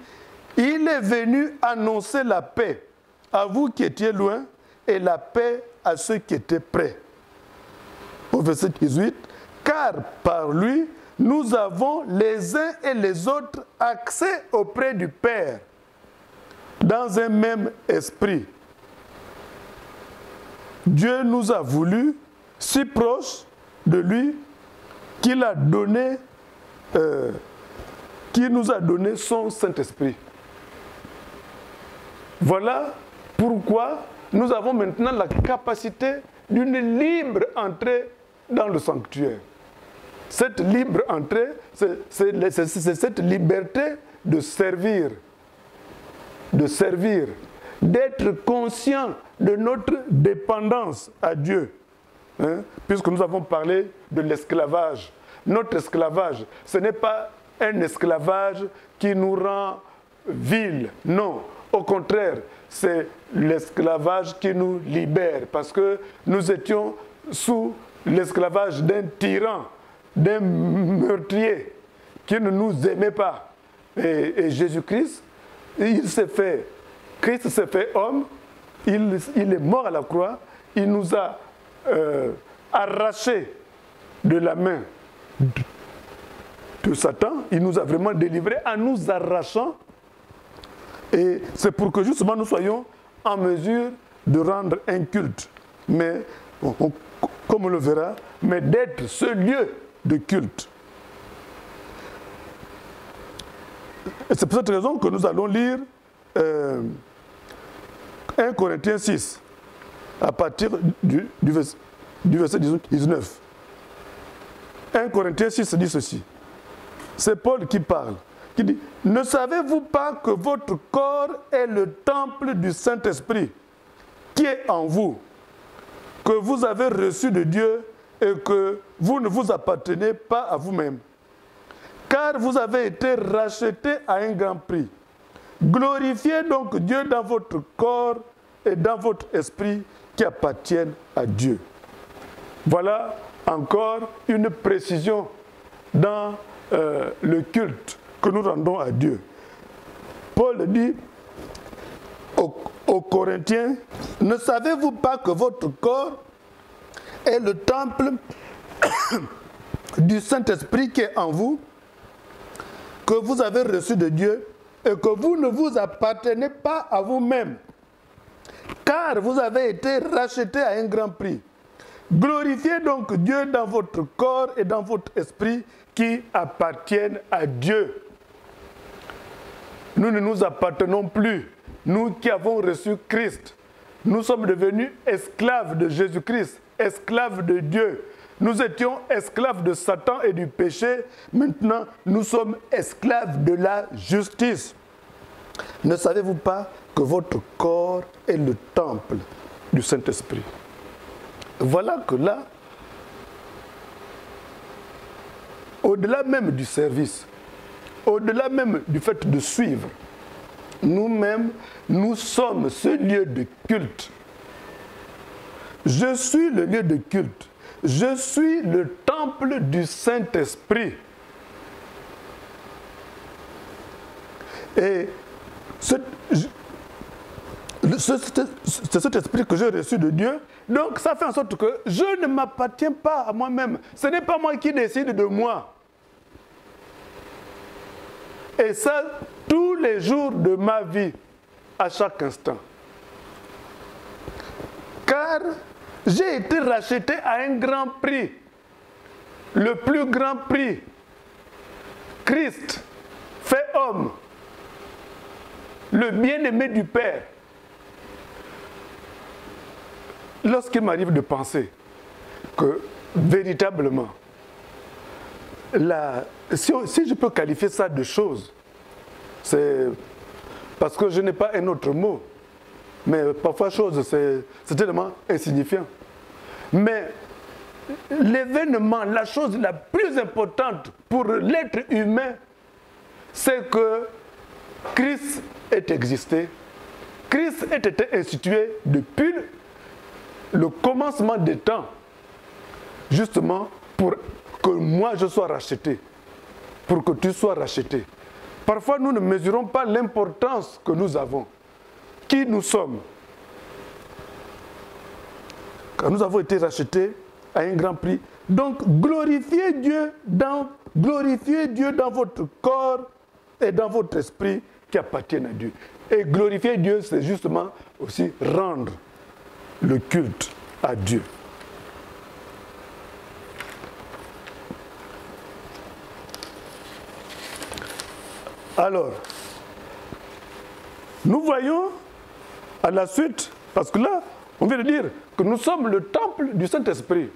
Il est venu annoncer la paix à vous qui étiez loin et la paix à ceux qui étaient prêts. Au verset 18, car par lui, nous avons les uns et les autres accès auprès du Père dans un même esprit. Dieu nous a voulu si proches de lui qu'il a donné, euh, qui nous a donné son Saint-Esprit. Voilà pourquoi nous avons maintenant la capacité d'une libre entrée dans le sanctuaire. Cette libre entrée, c'est cette liberté de servir, de servir, d'être conscient de notre dépendance à Dieu. Hein, puisque nous avons parlé de l'esclavage. Notre esclavage, ce n'est pas un esclavage qui nous rend vil, non. Au contraire, c'est l'esclavage qui nous libère, parce que nous étions sous l'esclavage d'un tyran, d'un meurtrier qui ne nous aimait pas. Et, Jésus-Christ, il s'est fait, Christ s'est fait homme, il, il, est mort à la croix, il nous a euh, arrachés de la main de Satan, il nous a vraiment délivrés en nous arrachant et c'est pour que justement nous soyons en mesure de rendre un culte. Mais, comme on le verra, mais d'être ce lieu de culte. C'est pour cette raison que nous allons lire 1 euh, Corinthiens 6, à partir du verset 19. 1 Corinthiens 6 dit ceci. C'est Paul qui parle, qui dit, ne savez-vous pas que votre corps est le temple du Saint-Esprit qui est en vous, que vous avez reçu de Dieu et que vous ne vous appartenez pas à vous-même? Car vous avez été rachetés à un grand prix. Glorifiez donc Dieu dans votre corps et dans votre esprit qui appartiennent à Dieu. Voilà encore une précision dans euh, le culte que nous rendons à Dieu. Paul dit aux Corinthiens, ne savez-vous pas que votre corps est le temple (coughs) du Saint-Esprit qui est en vous que vous avez reçu de Dieu et que vous ne vous appartenez pas à vous-même, car vous avez été racheté à un grand prix. Glorifiez donc Dieu dans votre corps et dans votre esprit qui appartiennent à Dieu. Nous ne nous appartenons plus, nous qui avons reçu Christ. Nous sommes devenus esclaves de Jésus-Christ, esclaves de Dieu. Nous étions esclaves de Satan et du péché. Maintenant, nous sommes esclaves de la justice. Ne savez-vous pas que votre corps est le temple du Saint-Esprit? Voilà que là, au-delà même du service, au-delà même du fait de suivre, nous-mêmes, nous sommes ce lieu de culte. Je suis le lieu de culte. Je suis le temple du Saint-Esprit. Et c'est cet esprit que j'ai reçu de Dieu. Donc ça fait en sorte que je ne m'appartiens pas à moi-même. Ce n'est pas moi qui décide de moi. Et ça, tous les jours de ma vie, à chaque instant. Car j'ai été racheté à un grand prix, le plus grand prix. Christ, fait homme, le bien-aimé du Père. Lorsqu'il m'arrive de penser que véritablement, si, je peux qualifier ça de chose, c'est parce que je n'ai pas un autre mot. Mais parfois, chose, c'est tellement insignifiant. Mais l'événement, la chose la plus importante pour l'être humain, c'est que Christ ait existé. Christ ait été institué depuis le commencement des temps, justement pour que moi je sois racheté, pour que tu sois racheté. Parfois, nous ne mesurons pas l'importance que nous avons, qui nous sommes, car nous avons été rachetés à un grand prix. Donc glorifiez Dieu dans, Dieu dans votre corps et dans votre esprit qui appartiennent à Dieu. Et glorifier Dieu, c'est justement aussi rendre le culte à Dieu. Alors, nous voyons à la suite, parce que là, on vient de dire, que nous sommes le temple du Saint-Esprit.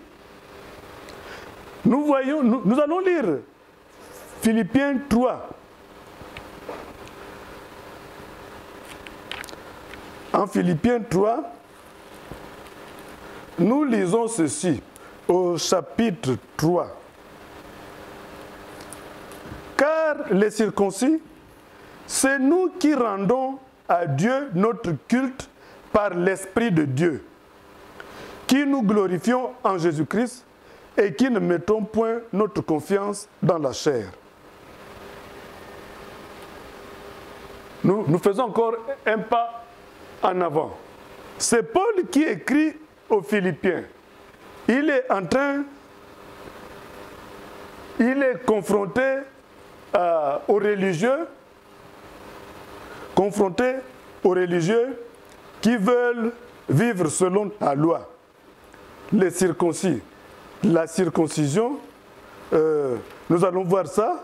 Nous voyons, nous, allons lire Philippiens 3. En Philippiens 3, nous lisons ceci au chapitre 3. Car les circoncis, c'est nous qui rendons à Dieu notre culte par l'Esprit de Dieu qui nous glorifions en Jésus-Christ et qui ne mettons point notre confiance dans la chair. Nous, faisons encore un pas en avant. C'est Paul qui écrit aux Philippiens. Il est en train, il est confronté euh, aux religieux, confronté aux religieux qui veulent vivre selon la loi les circoncis, la circoncision euh, nous allons voir ça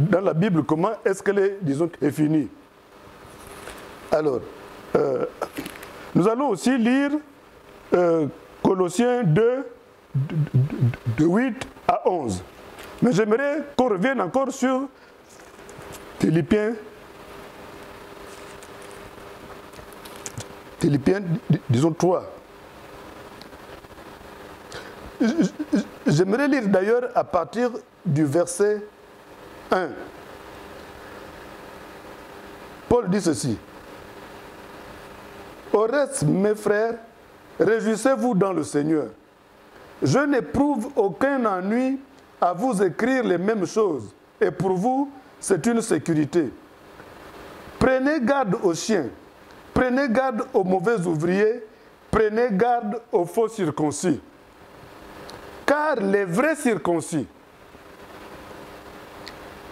dans la Bible, comment est-ce qu'elle est, disons, finie. Alors, euh, nous allons aussi lire euh, Colossiens 2, de, de- de 8 à 11. Mais j'aimerais qu'on revienne encore sur Philippiens? Philippiens, di- disons 3. J'aimerais lire d'ailleurs à partir du verset 1. Paul dit ceci. Au reste, mes frères, réjouissez-vous dans le Seigneur. Je n'éprouve aucun ennui à vous écrire les mêmes choses. Et pour vous, c'est une sécurité. Prenez garde aux chiens. Prenez garde aux mauvais ouvriers. Prenez garde aux faux circoncis. Car les vrais circoncis,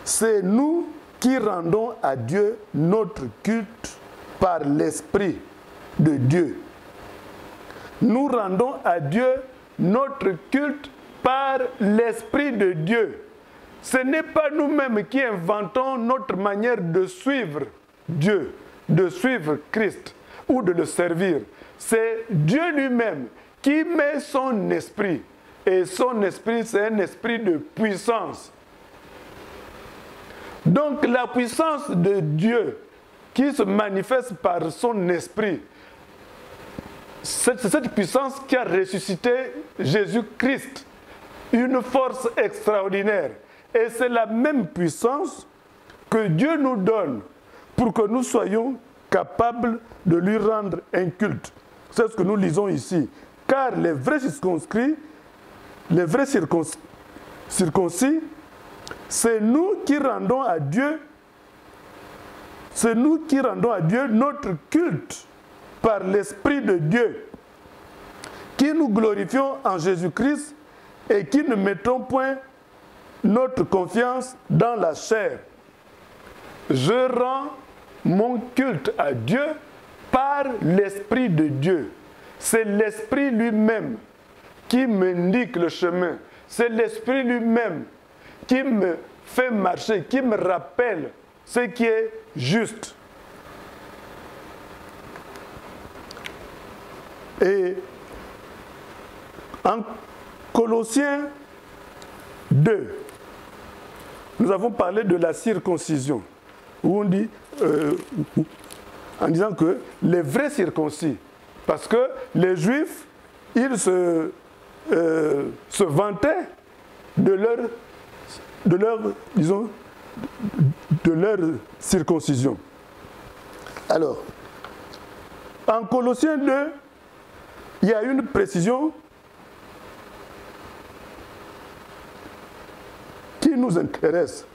c'est nous qui rendons à Dieu notre culte par l'Esprit de Dieu. Nous rendons à Dieu notre culte par l'Esprit de Dieu. Ce n'est pas nous-mêmes qui inventons notre manière de suivre Dieu, de suivre Christ ou de le servir. C'est Dieu lui-même qui met son esprit. Et son esprit, c'est un esprit de puissance. Donc la puissance de Dieu qui se manifeste par son esprit, c'est cette puissance qui a ressuscité Jésus-Christ, une force extraordinaire. Et c'est la même puissance que Dieu nous donne pour que nous soyons capables de lui rendre un culte. C'est ce que nous lisons ici. Car les vrais circonscrits, les vrais circoncis, c'est nous qui rendons à Dieu, c'est nous qui rendons à Dieu notre culte par l'Esprit de Dieu, qui nous glorifions en Jésus-Christ et qui ne mettons point notre confiance dans la chair. Je rends mon culte à Dieu par l'Esprit de Dieu. C'est l'Esprit lui-même qui m'indique le chemin. C'est l'Esprit lui-même qui me fait marcher, qui me rappelle ce qui est juste. Et en Colossiens 2, nous avons parlé de la circoncision, où on dit, euh, en disant que les vrais circoncis, parce que les juifs, ils se, euh, se vantaient de leur, de leur, disons, de leur circoncision. Alors, en Colossiens 2, il y a une précision nous intéresse.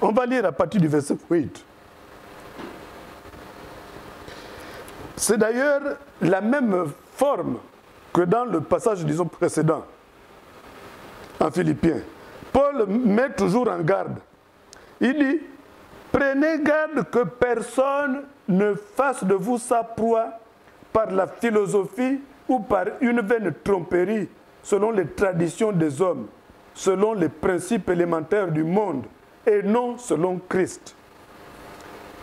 On va lire à partir du verset 8. C'est d'ailleurs la même forme que dans le passage, disons, précédent, en Philippiens. Paul met toujours en garde. Il dit, prenez garde que personne ne fasse de vous sa proie par la philosophie ou par une vaine tromperie selon les traditions des hommes, selon les principes élémentaires du monde et non selon Christ.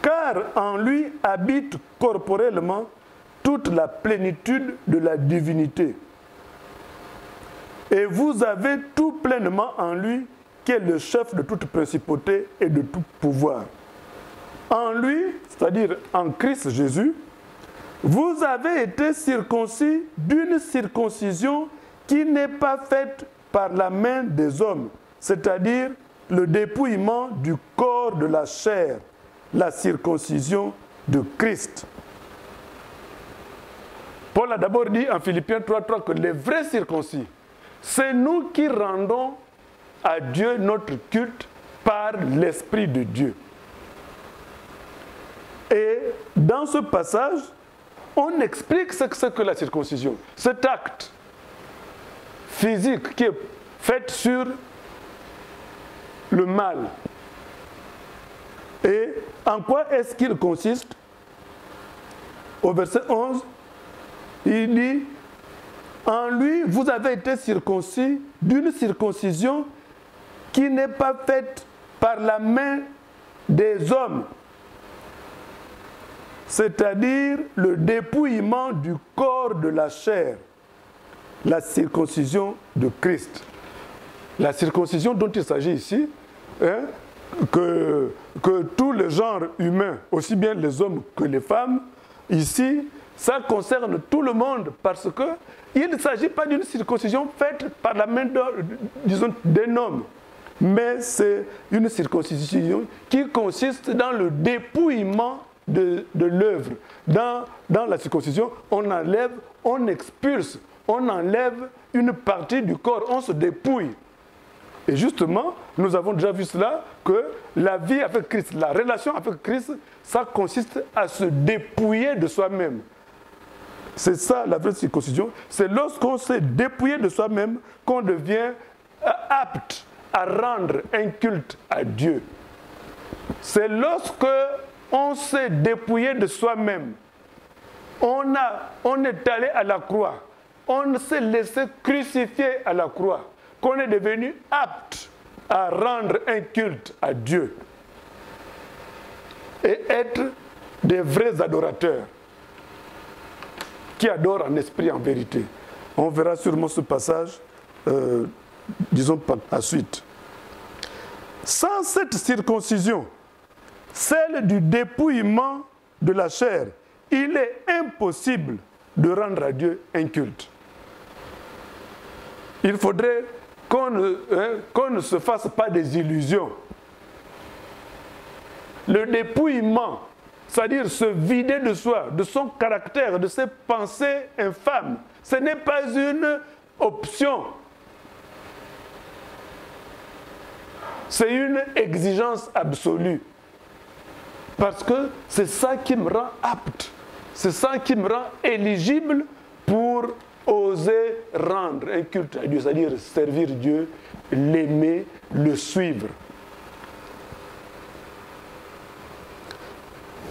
Car en lui habite corporellement toute la plénitude de la divinité. Et vous avez tout pleinement en lui, qui est le chef de toute principauté et de tout pouvoir. En lui, c'est-à-dire en Christ Jésus, vous avez été circoncis d'une circoncision qui n'est pas faite par la main des hommes, c'est-à-dire le dépouillement du corps de la chair, la circoncision de Christ. Paul a d'abord dit en Philippiens 3.3 que les vrais circoncis, c'est nous qui rendons à Dieu notre culte par l'Esprit de Dieu. Et dans ce passage, on explique ce que c'est que la circoncision. Cet acte physique qui est fait sur le mal. Et en quoi est-ce qu'il consiste? Au verset 11, il dit En lui, vous avez été circoncis d'une circoncision qui n'est pas faite par la main des hommes, c'est-à-dire le dépouillement du corps de la chair, la circoncision de Christ. La circoncision dont il s'agit ici, hein, que, que tous les genres humains, aussi bien les hommes que les femmes, ici, ça concerne tout le monde parce que il ne s'agit pas d'une circoncision faite par la main d'un homme, mais c'est une circoncision qui consiste dans le dépouillement de, de l'œuvre. Dans, dans la circoncision, on enlève, on expulse, on enlève une partie du corps, on se dépouille. Et justement, nous avons déjà vu cela, que la vie avec Christ, la relation avec Christ, ça consiste à se dépouiller de soi-même. C'est ça la vraie circoncision. C'est lorsqu'on s'est dépouillé de soi-même qu'on devient apte à rendre un culte à Dieu. C'est lorsque on s'est dépouillé de soi-même, on, on est allé à la croix, on s'est laissé crucifier à la croix, qu'on est devenu apte à rendre un culte à Dieu et être des vrais adorateurs qui adorent en esprit en vérité. On verra sûrement ce passage, euh, disons par la suite. Sans cette circoncision, celle du dépouillement de la chair, il est impossible de rendre à Dieu un culte. Il faudrait qu'on ne, hein, ne, se fasse pas des illusions. Le dépouillement, c'est-à-dire se vider de soi, de son caractère, de ses pensées infâmes, ce n'est pas une option. C'est une exigence absolue. Parce que c'est ça qui me rend apte, c'est ça qui me rend éligible pour oser rendre un culte à Dieu, c'est-à-dire servir Dieu, l'aimer, le suivre.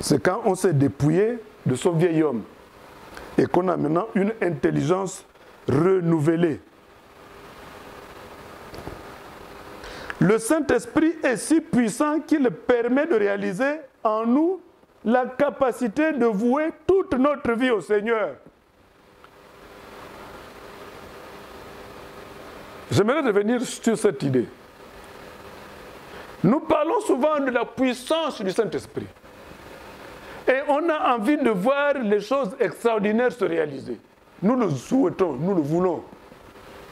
C'est quand on s'est dépouillé de son vieil homme et qu'on a maintenant une intelligence renouvelée. Le Saint-Esprit est si puissant qu'il permet de réaliser en nous la capacité de vouer toute notre vie au Seigneur. J'aimerais revenir sur cette idée. Nous parlons souvent de la puissance du Saint-Esprit. Et on a envie de voir les choses extraordinaires se réaliser. Nous le souhaitons, nous le voulons.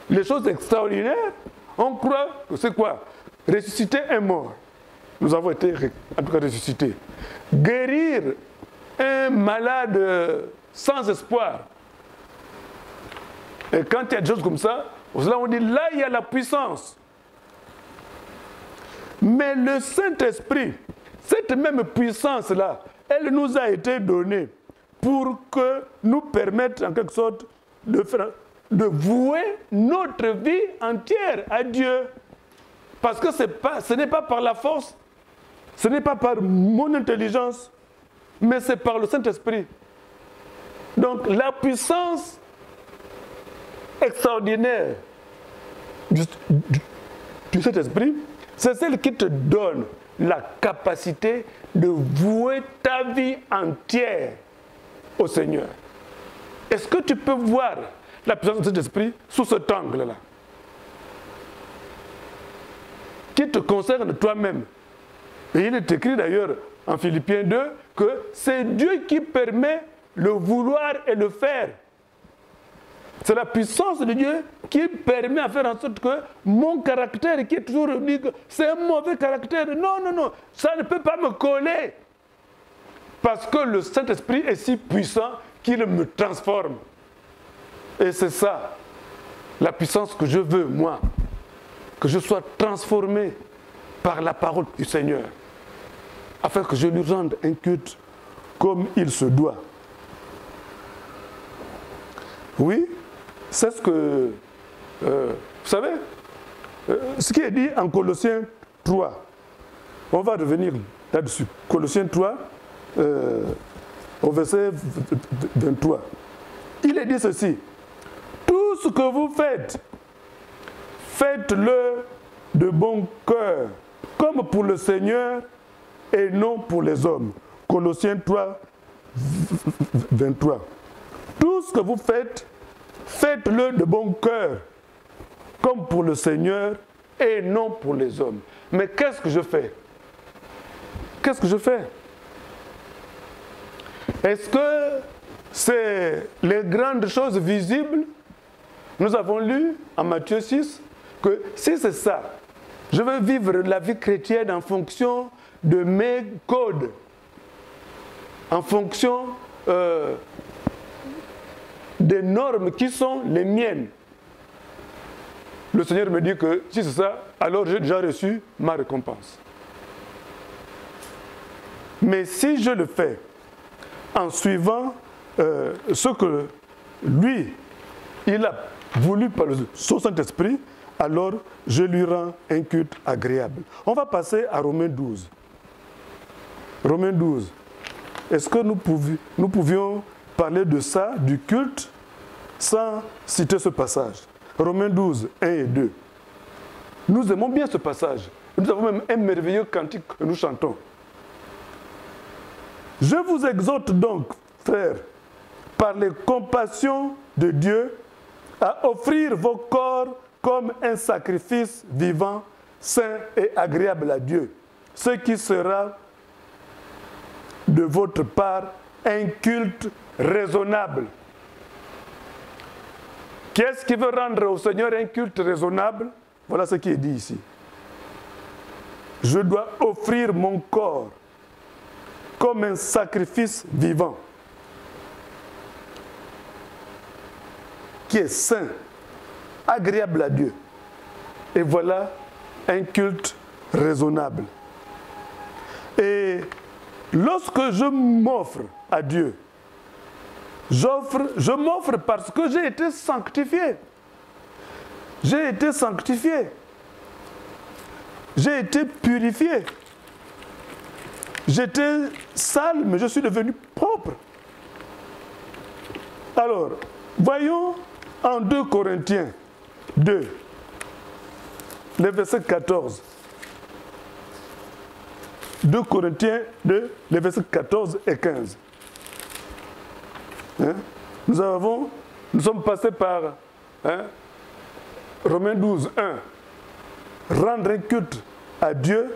Les choses extraordinaires, on croit que c'est quoi? Ressusciter un mort. Nous avons été en tout cas ressuscités. Guérir un malade sans espoir. Et quand il y a des choses comme ça, on dit, là, il y a la puissance. Mais le Saint-Esprit, cette même puissance-là, elle nous a été donnée pour que nous permette, en quelque sorte, de vouer notre vie entière à Dieu. Parce que pas, ce n'est pas par la force, ce n'est pas par mon intelligence, mais c'est par le Saint-Esprit. Donc la puissance extraordinaire du, Saint-Esprit, c'est celle qui te donne la capacité de vouer ta vie entière au Seigneur. Est-ce que tu peux voir la puissance du Saint-Esprit sous cet angle-là? Qui te concerne toi-même. Et il est écrit d'ailleurs en Philippiens 2 que c'est Dieu qui permet le vouloir et le faire. C'est la puissance de Dieu qui permet à faire en sorte que mon caractère, qui est toujours dit que c'est un mauvais caractère, non, non, non, ça ne peut pas me coller. Parce que le Saint-Esprit est si puissant qu'il me transforme. Et c'est ça, la puissance que je veux, moi, que je sois transformé par la parole du Seigneur, afin que je lui rende un culte comme il se doit. Oui, c'est ce que, euh, vous savez, euh, ce qui est dit en Colossiens 3, on va revenir là-dessus. Colossiens 3, euh, au verset 23. Il est dit ceci, tout ce que vous faites, faites-le de bon cœur, comme pour le Seigneur et non pour les hommes. Colossiens 3, 23. Tout ce que vous faites, faites-le de bon cœur, comme pour le Seigneur et non pour les hommes. Mais qu'est-ce que je fais? Qu'est-ce que je fais? Est-ce que c'est les grandes choses visibles? Nous avons lu en Matthieu 6 que si c'est ça, je veux vivre la vie chrétienne en fonction de mes codes, en fonction euh, des normes qui sont les miennes. Le Seigneur me dit que si c'est ça, alors j'ai déjà reçu ma récompense. Mais si je le fais en suivant euh, ce que lui, il a voulu par son Saint-Esprit, alors je lui rends un culte agréable. On va passer à Romains 12. Romains 12. Est-ce que nous pouvions parler de ça, du culte, sans citer ce passage Romains 12, 1 et 2. Nous aimons bien ce passage. Nous avons même un merveilleux cantique que nous chantons. Je vous exhorte donc, frères, par les compassions de Dieu, à offrir vos corps comme un sacrifice vivant, saint et agréable à Dieu, ce qui sera de votre part un culte raisonnable. Qu'est-ce qui veut rendre au Seigneur un culte raisonnable? Voilà ce qui est dit ici. Je dois offrir mon corps comme un sacrifice vivant, qui est saint, agréable à Dieu. Et voilà un culte raisonnable. Et lorsque je m'offre à Dieu, j'offre, je m'offre parce que j'ai été sanctifié. J'ai été sanctifié. J'ai été purifié. J'étais sale, mais je suis devenu propre. Alors, voyons en 2 Corinthiens 2, le verset 14. 2 Corinthiens 2, les versets 14 et 15. Hein? Nous avons, nous sommes passés par hein, Romains 12, 1. Rendre un culte à Dieu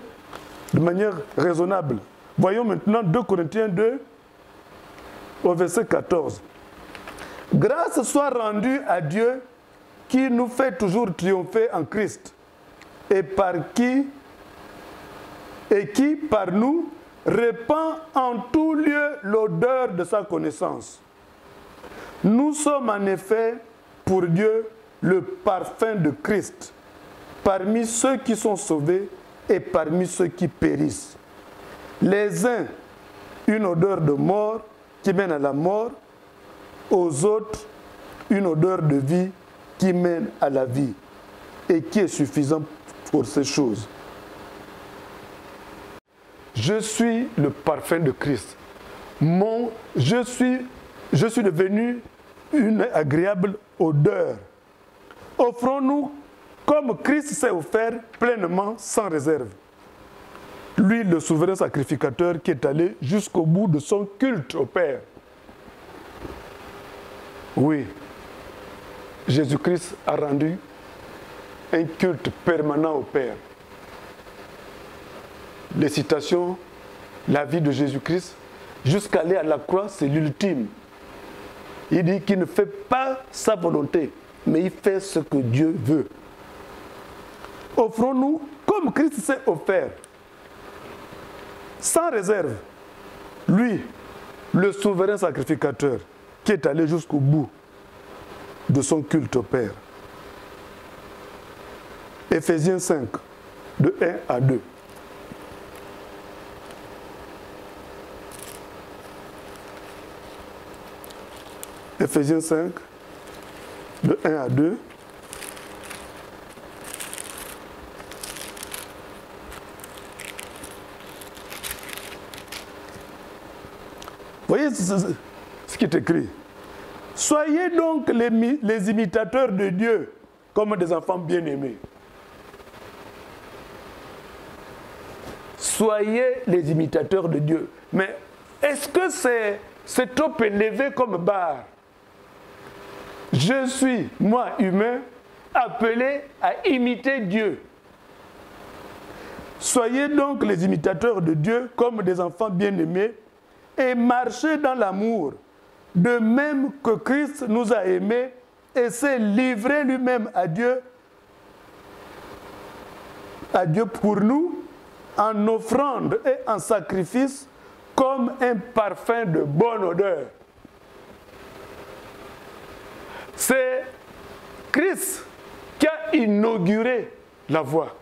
de manière raisonnable. Voyons maintenant 2 Corinthiens 2 au verset 14. Grâce soit rendue à Dieu qui nous fait toujours triompher en Christ et par qui et qui par nous répand en tout lieu l'odeur de sa connaissance. Nous sommes en effet pour Dieu le parfum de Christ parmi ceux qui sont sauvés et parmi ceux qui périssent. Les uns, une odeur de mort qui mène à la mort, aux autres, une odeur de vie qui mène à la vie et qui est suffisant pour ces choses. Je suis le parfum de Christ. Mon, je, suis, je suis devenu une agréable odeur. Offrons-nous comme Christ s'est offert pleinement, sans réserve lui le souverain sacrificateur qui est allé jusqu'au bout de son culte au Père. Oui, Jésus-Christ a rendu un culte permanent au Père. Les citations, la vie de Jésus-Christ, jusqu'à aller à la croix, c'est l'ultime. Il dit qu'il ne fait pas sa volonté, mais il fait ce que Dieu veut. Offrons-nous comme Christ s'est offert sans réserve, lui, le souverain sacrificateur, qui est allé jusqu'au bout de son culte au Père. Éphésiens 5, de 1 à 2. Éphésiens 5, de 1 à 2. voyez ce qui est écrit. Soyez donc les, les imitateurs de Dieu comme des enfants bien-aimés. Soyez les imitateurs de Dieu. Mais est-ce que c'est trop élevé comme barre? Je suis, moi, humain, appelé à imiter Dieu. Soyez donc les imitateurs de Dieu comme des enfants bien-aimés et marchez dans l'amour, de même que Christ nous a aimés et s'est livré lui-même à Dieu, à Dieu pour nous, en offrande et en sacrifice comme un parfum de bonne odeur. C'est Christ qui a inauguré la voie.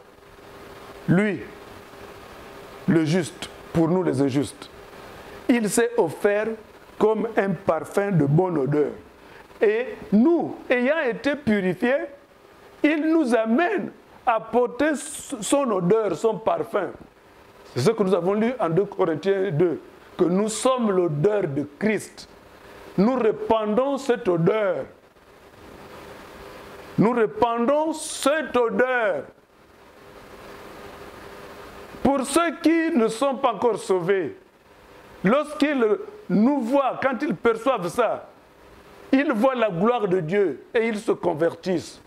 Lui, le juste, pour nous les injustes. Il s'est offert comme un parfum de bonne odeur. Et nous, ayant été purifiés, il nous amène à porter son odeur, son parfum. C'est ce que nous avons lu en 2 Corinthiens 2, que nous sommes l'odeur de Christ. Nous répandons cette odeur. Nous répandons cette odeur. Pour ceux qui ne sont pas encore sauvés, lorsqu'ils nous voient, quand ils perçoivent ça, ils voient la gloire de Dieu et ils se convertissent.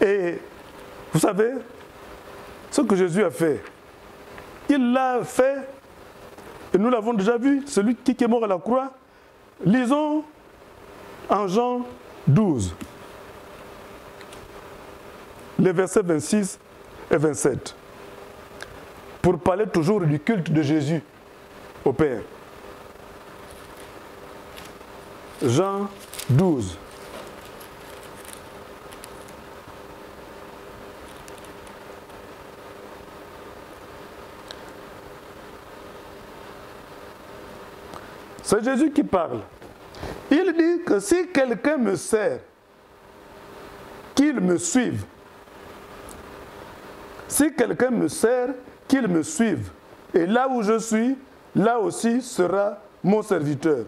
Et vous savez, ce que Jésus a fait, il l'a fait, et nous l'avons déjà vu, celui qui est mort à la croix. Lisons en Jean 12, les versets 26 et 27 pour parler toujours du culte de Jésus au Père. Jean 12. C'est Jésus qui parle. Il dit que si quelqu'un me sert, qu'il me suive. Si quelqu'un me sert, qu'il me suive. Et là où je suis, là aussi sera mon serviteur.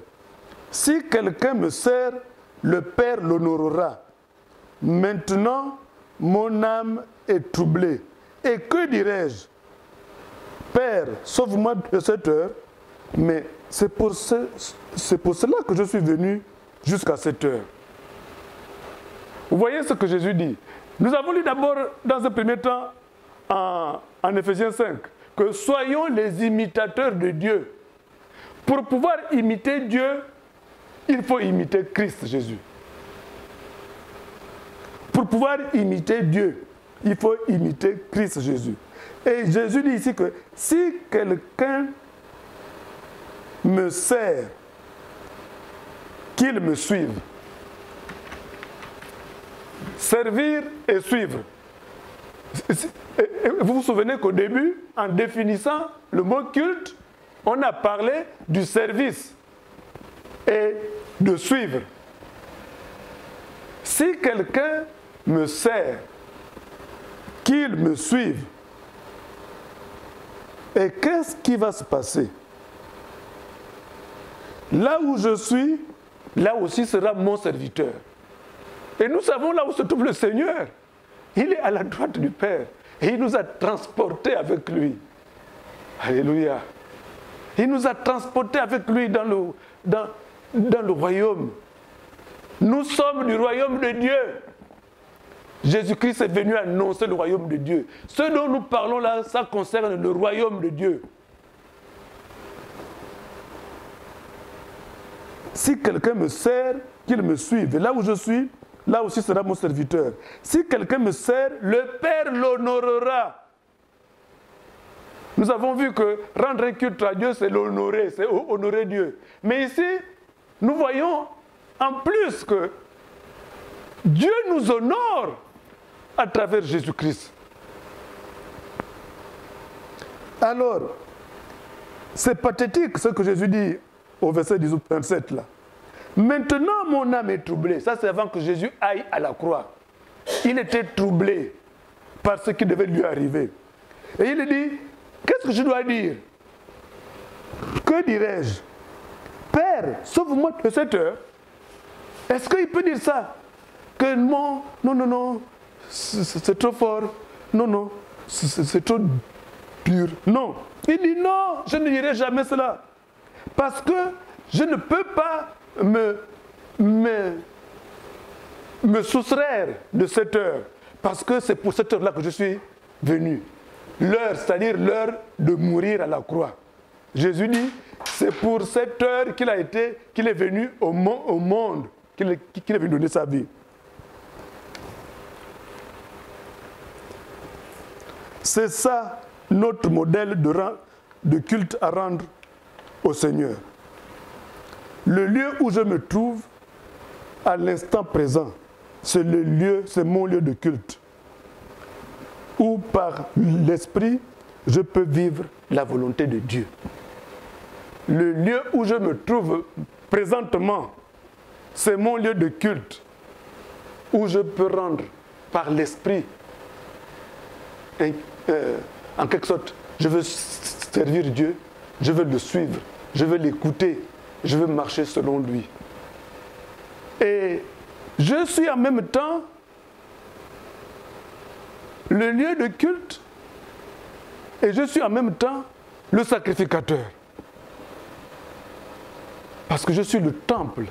Si quelqu'un me sert, le Père l'honorera. Maintenant, mon âme est troublée. Et que dirais-je? Père, sauve-moi de cette heure, mais c'est pour, pour cela que je suis venu jusqu'à cette heure. Vous voyez ce que Jésus dit Nous avons lu d'abord, dans un premier temps, en, en Éphésiens 5 que soyons les imitateurs de Dieu. Pour pouvoir imiter Dieu, il faut imiter Christ Jésus. Pour pouvoir imiter Dieu, il faut imiter Christ Jésus. Et Jésus dit ici que si quelqu'un me sert, qu'il me suive. Servir et suivre. Vous vous souvenez qu'au début, en définissant le mot culte, on a parlé du service et de suivre. Si quelqu'un me sert, qu'il me suive. Et qu'est-ce qui va se passer? Là où je suis, là aussi sera mon serviteur. Et nous savons là où se trouve le Seigneur. Il est à la droite du Père. Et il nous a transportés avec lui. Alléluia. Il nous a transportés avec lui dans le, dans, dans le royaume. Nous sommes du royaume de Dieu. Jésus-Christ est venu annoncer le royaume de Dieu. Ce dont nous parlons là, ça concerne le royaume de Dieu. Si quelqu'un me sert, qu'il me suive. Là où je suis, là aussi sera mon serviteur. Si quelqu'un me sert, le Père l'honorera. Nous avons vu que rendre un culte à Dieu, c'est l'honorer, c'est honorer Dieu. Mais ici, nous voyons en plus que Dieu nous honore à travers Jésus-Christ. Alors, c'est pathétique ce que Jésus dit au verset 27 là. Maintenant, mon âme est troublée. Ça, c'est avant que Jésus aille à la croix. Il était troublé par ce qui devait lui arriver. Et il dit, qu'est-ce que je dois dire? Que dirais-je? Père, sauve-moi de cette heure. Est-ce qu'il peut dire ça? Que non, non, non, non, c'est trop fort. Non, non, c'est trop dur. Non. Il dit non, je ne dirai jamais cela. Parce que je ne peux pas me, me, soustraire de cette heure. Parce que c'est pour cette heure-là que je suis venu. L'heure, c'est-à-dire l'heure de mourir à la croix. Jésus dit, c'est pour cette heure qu'il a été, qu'il est venu au, au monde, qu'il est, est venu donner sa vie. C'est ça notre modèle de, de culte à rendre au Seigneur. Le lieu où je me trouve à l'instant présent, c'est le lieu, c'est mon lieu de culte. Où par l'esprit, je peux vivre la volonté de Dieu. Le lieu où je me trouve présentement, c'est mon lieu de culte, où je peux rendre par l'esprit, euh, en quelque sorte, je veux servir Dieu, je veux le suivre, je veux l'écouter, je veux marcher selon lui. Et je suis en même temps le lieu de culte et je suis en même temps le sacrificateur. Parce que je suis le temple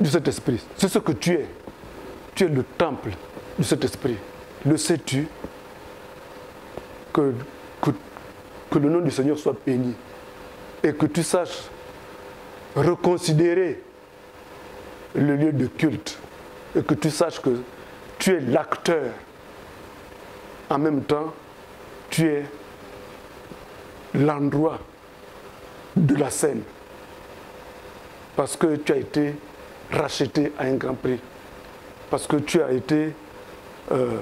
de cet esprit. C'est ce que tu es. Tu es le temple de cet esprit. Le sais-tu? Que, que, que le nom du Seigneur soit béni et que tu saches reconsidérer le lieu de culte et que tu saches que tu es l'acteur. En même temps, tu es l'endroit de la scène. Parce que tu as été racheté à un grand prix. Parce que tu as été euh,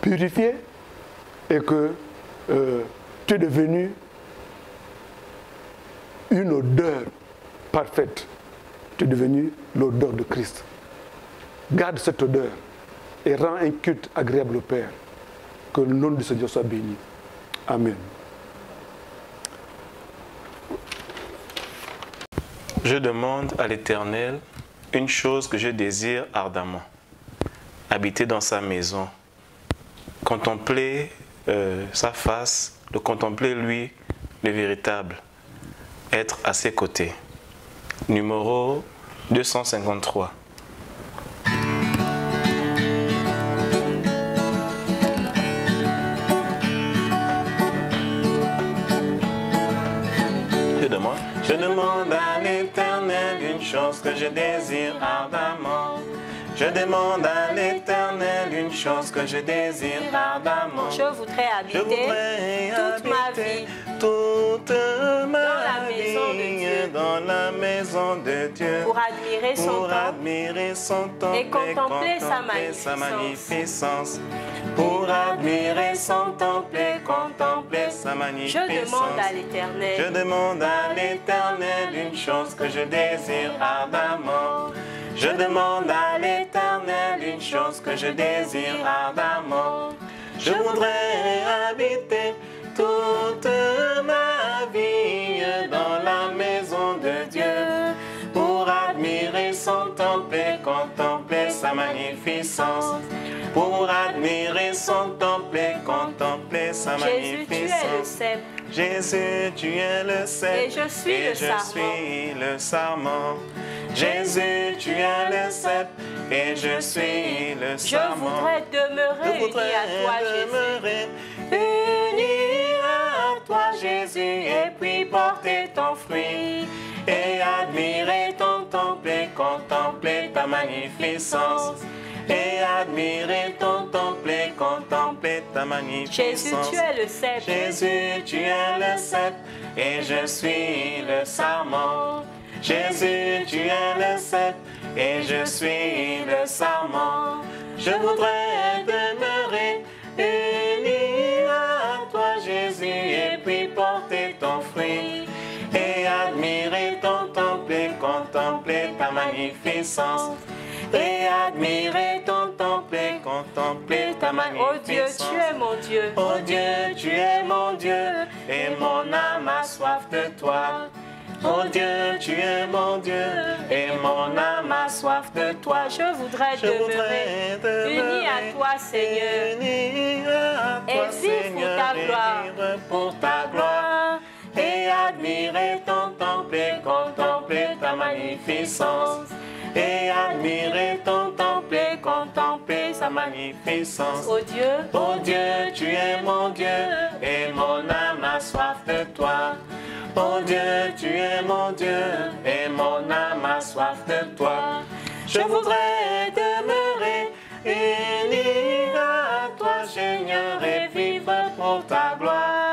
purifié et que euh, tu es devenu une odeur parfaite. Tu es devenu l'odeur de Christ. Garde cette odeur et rends un culte agréable au Père. Que le nom du Seigneur soit béni. Amen. Je demande à l'Éternel une chose que je désire ardemment. Habiter dans sa maison. Contempler euh, sa face, le contempler lui, le véritable être à ses côtés. Numéro 253. Je demande, je demande à l'éternel une chose que je désire ardemment. Je demande à l'éternel une chose que je désire ardemment. Je voudrais habiter toute ma vie toute ma vie dans la maison de Dieu pour admirer son, pour admirer son temple et contempler, sa, magnificence. sa magnificence. Pour admirer son temple et contempler sa magnificence. Je demande à l'éternel. Je demande à l'éternel une chose que je désire ardemment. Je demande à l'éternel une chose que je désire ardemment. Je voudrais habiter toute ma vie dans la maison de Dieu pour admirer son temple et contempler sa magnificence. Pour admirer son temple et contempler sa magnificence. Jésus, tu es le cèpe. Et je suis, et le, je sarment. suis le sarment. Jésus, tu es le cèpe. Et je suis le sarment. Je voudrais demeurer uni à toi, demeurer Uni à toi, Jésus, et puis porter ton fruit. Et admirer ton temple et contempler ta magnificence et admirer ton temple et contempler ta magnificence. Jésus, tu es le cèpe. Jésus, tu es le cèpe et je suis le sarment. Jésus, tu es le cèpe et je suis le sarment. Je voudrais demeurer et admirer ton temple et contempler ta magnificence et admirer ton temple et contempler ta magnificence. Oh Dieu, tu es mon Dieu. Oh Dieu, tu es mon Dieu. et mon âme a soif de toi. Oh Dieu, tu es mon Dieu, et mon âme a soif de toi. Je voudrais Je demeurer voudrais demeurer uni à toi, Seigneur. uni à toi, Et vivre pour ta gloire. pour ta gloire. Et admirer ton temple et contempler ta magnificence. Et admirer ton temple et contempler sa magnificence. Oh Dieu, Oh Dieu, tu es mon Dieu, et mon âme a soif de toi. Oh Dieu, tu es mon Dieu, et mon âme a soif de toi. Je voudrais demeurer uni à toi, Seigneur, et vivre pour ta gloire.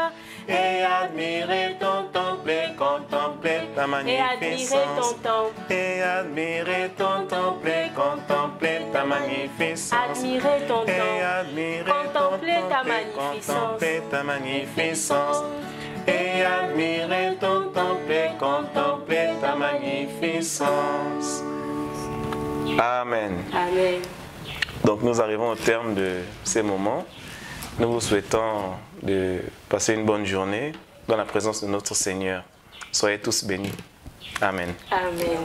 Et admirer ton temple et contempler ta magnificence. Et admirer ton temple et contempler ta magnificence. Admirer ton Et admirer Contempler ton ta temple, magnificence. contempler ta magnificence. Et admirer ton temple et contempler ta magnificence. Amen. Amen. Donc nous arrivons au terme de ces moments. Nous vous souhaitons de passer une bonne journée dans la présence de notre Seigneur. Soyez tous bénis. Amen. Amen.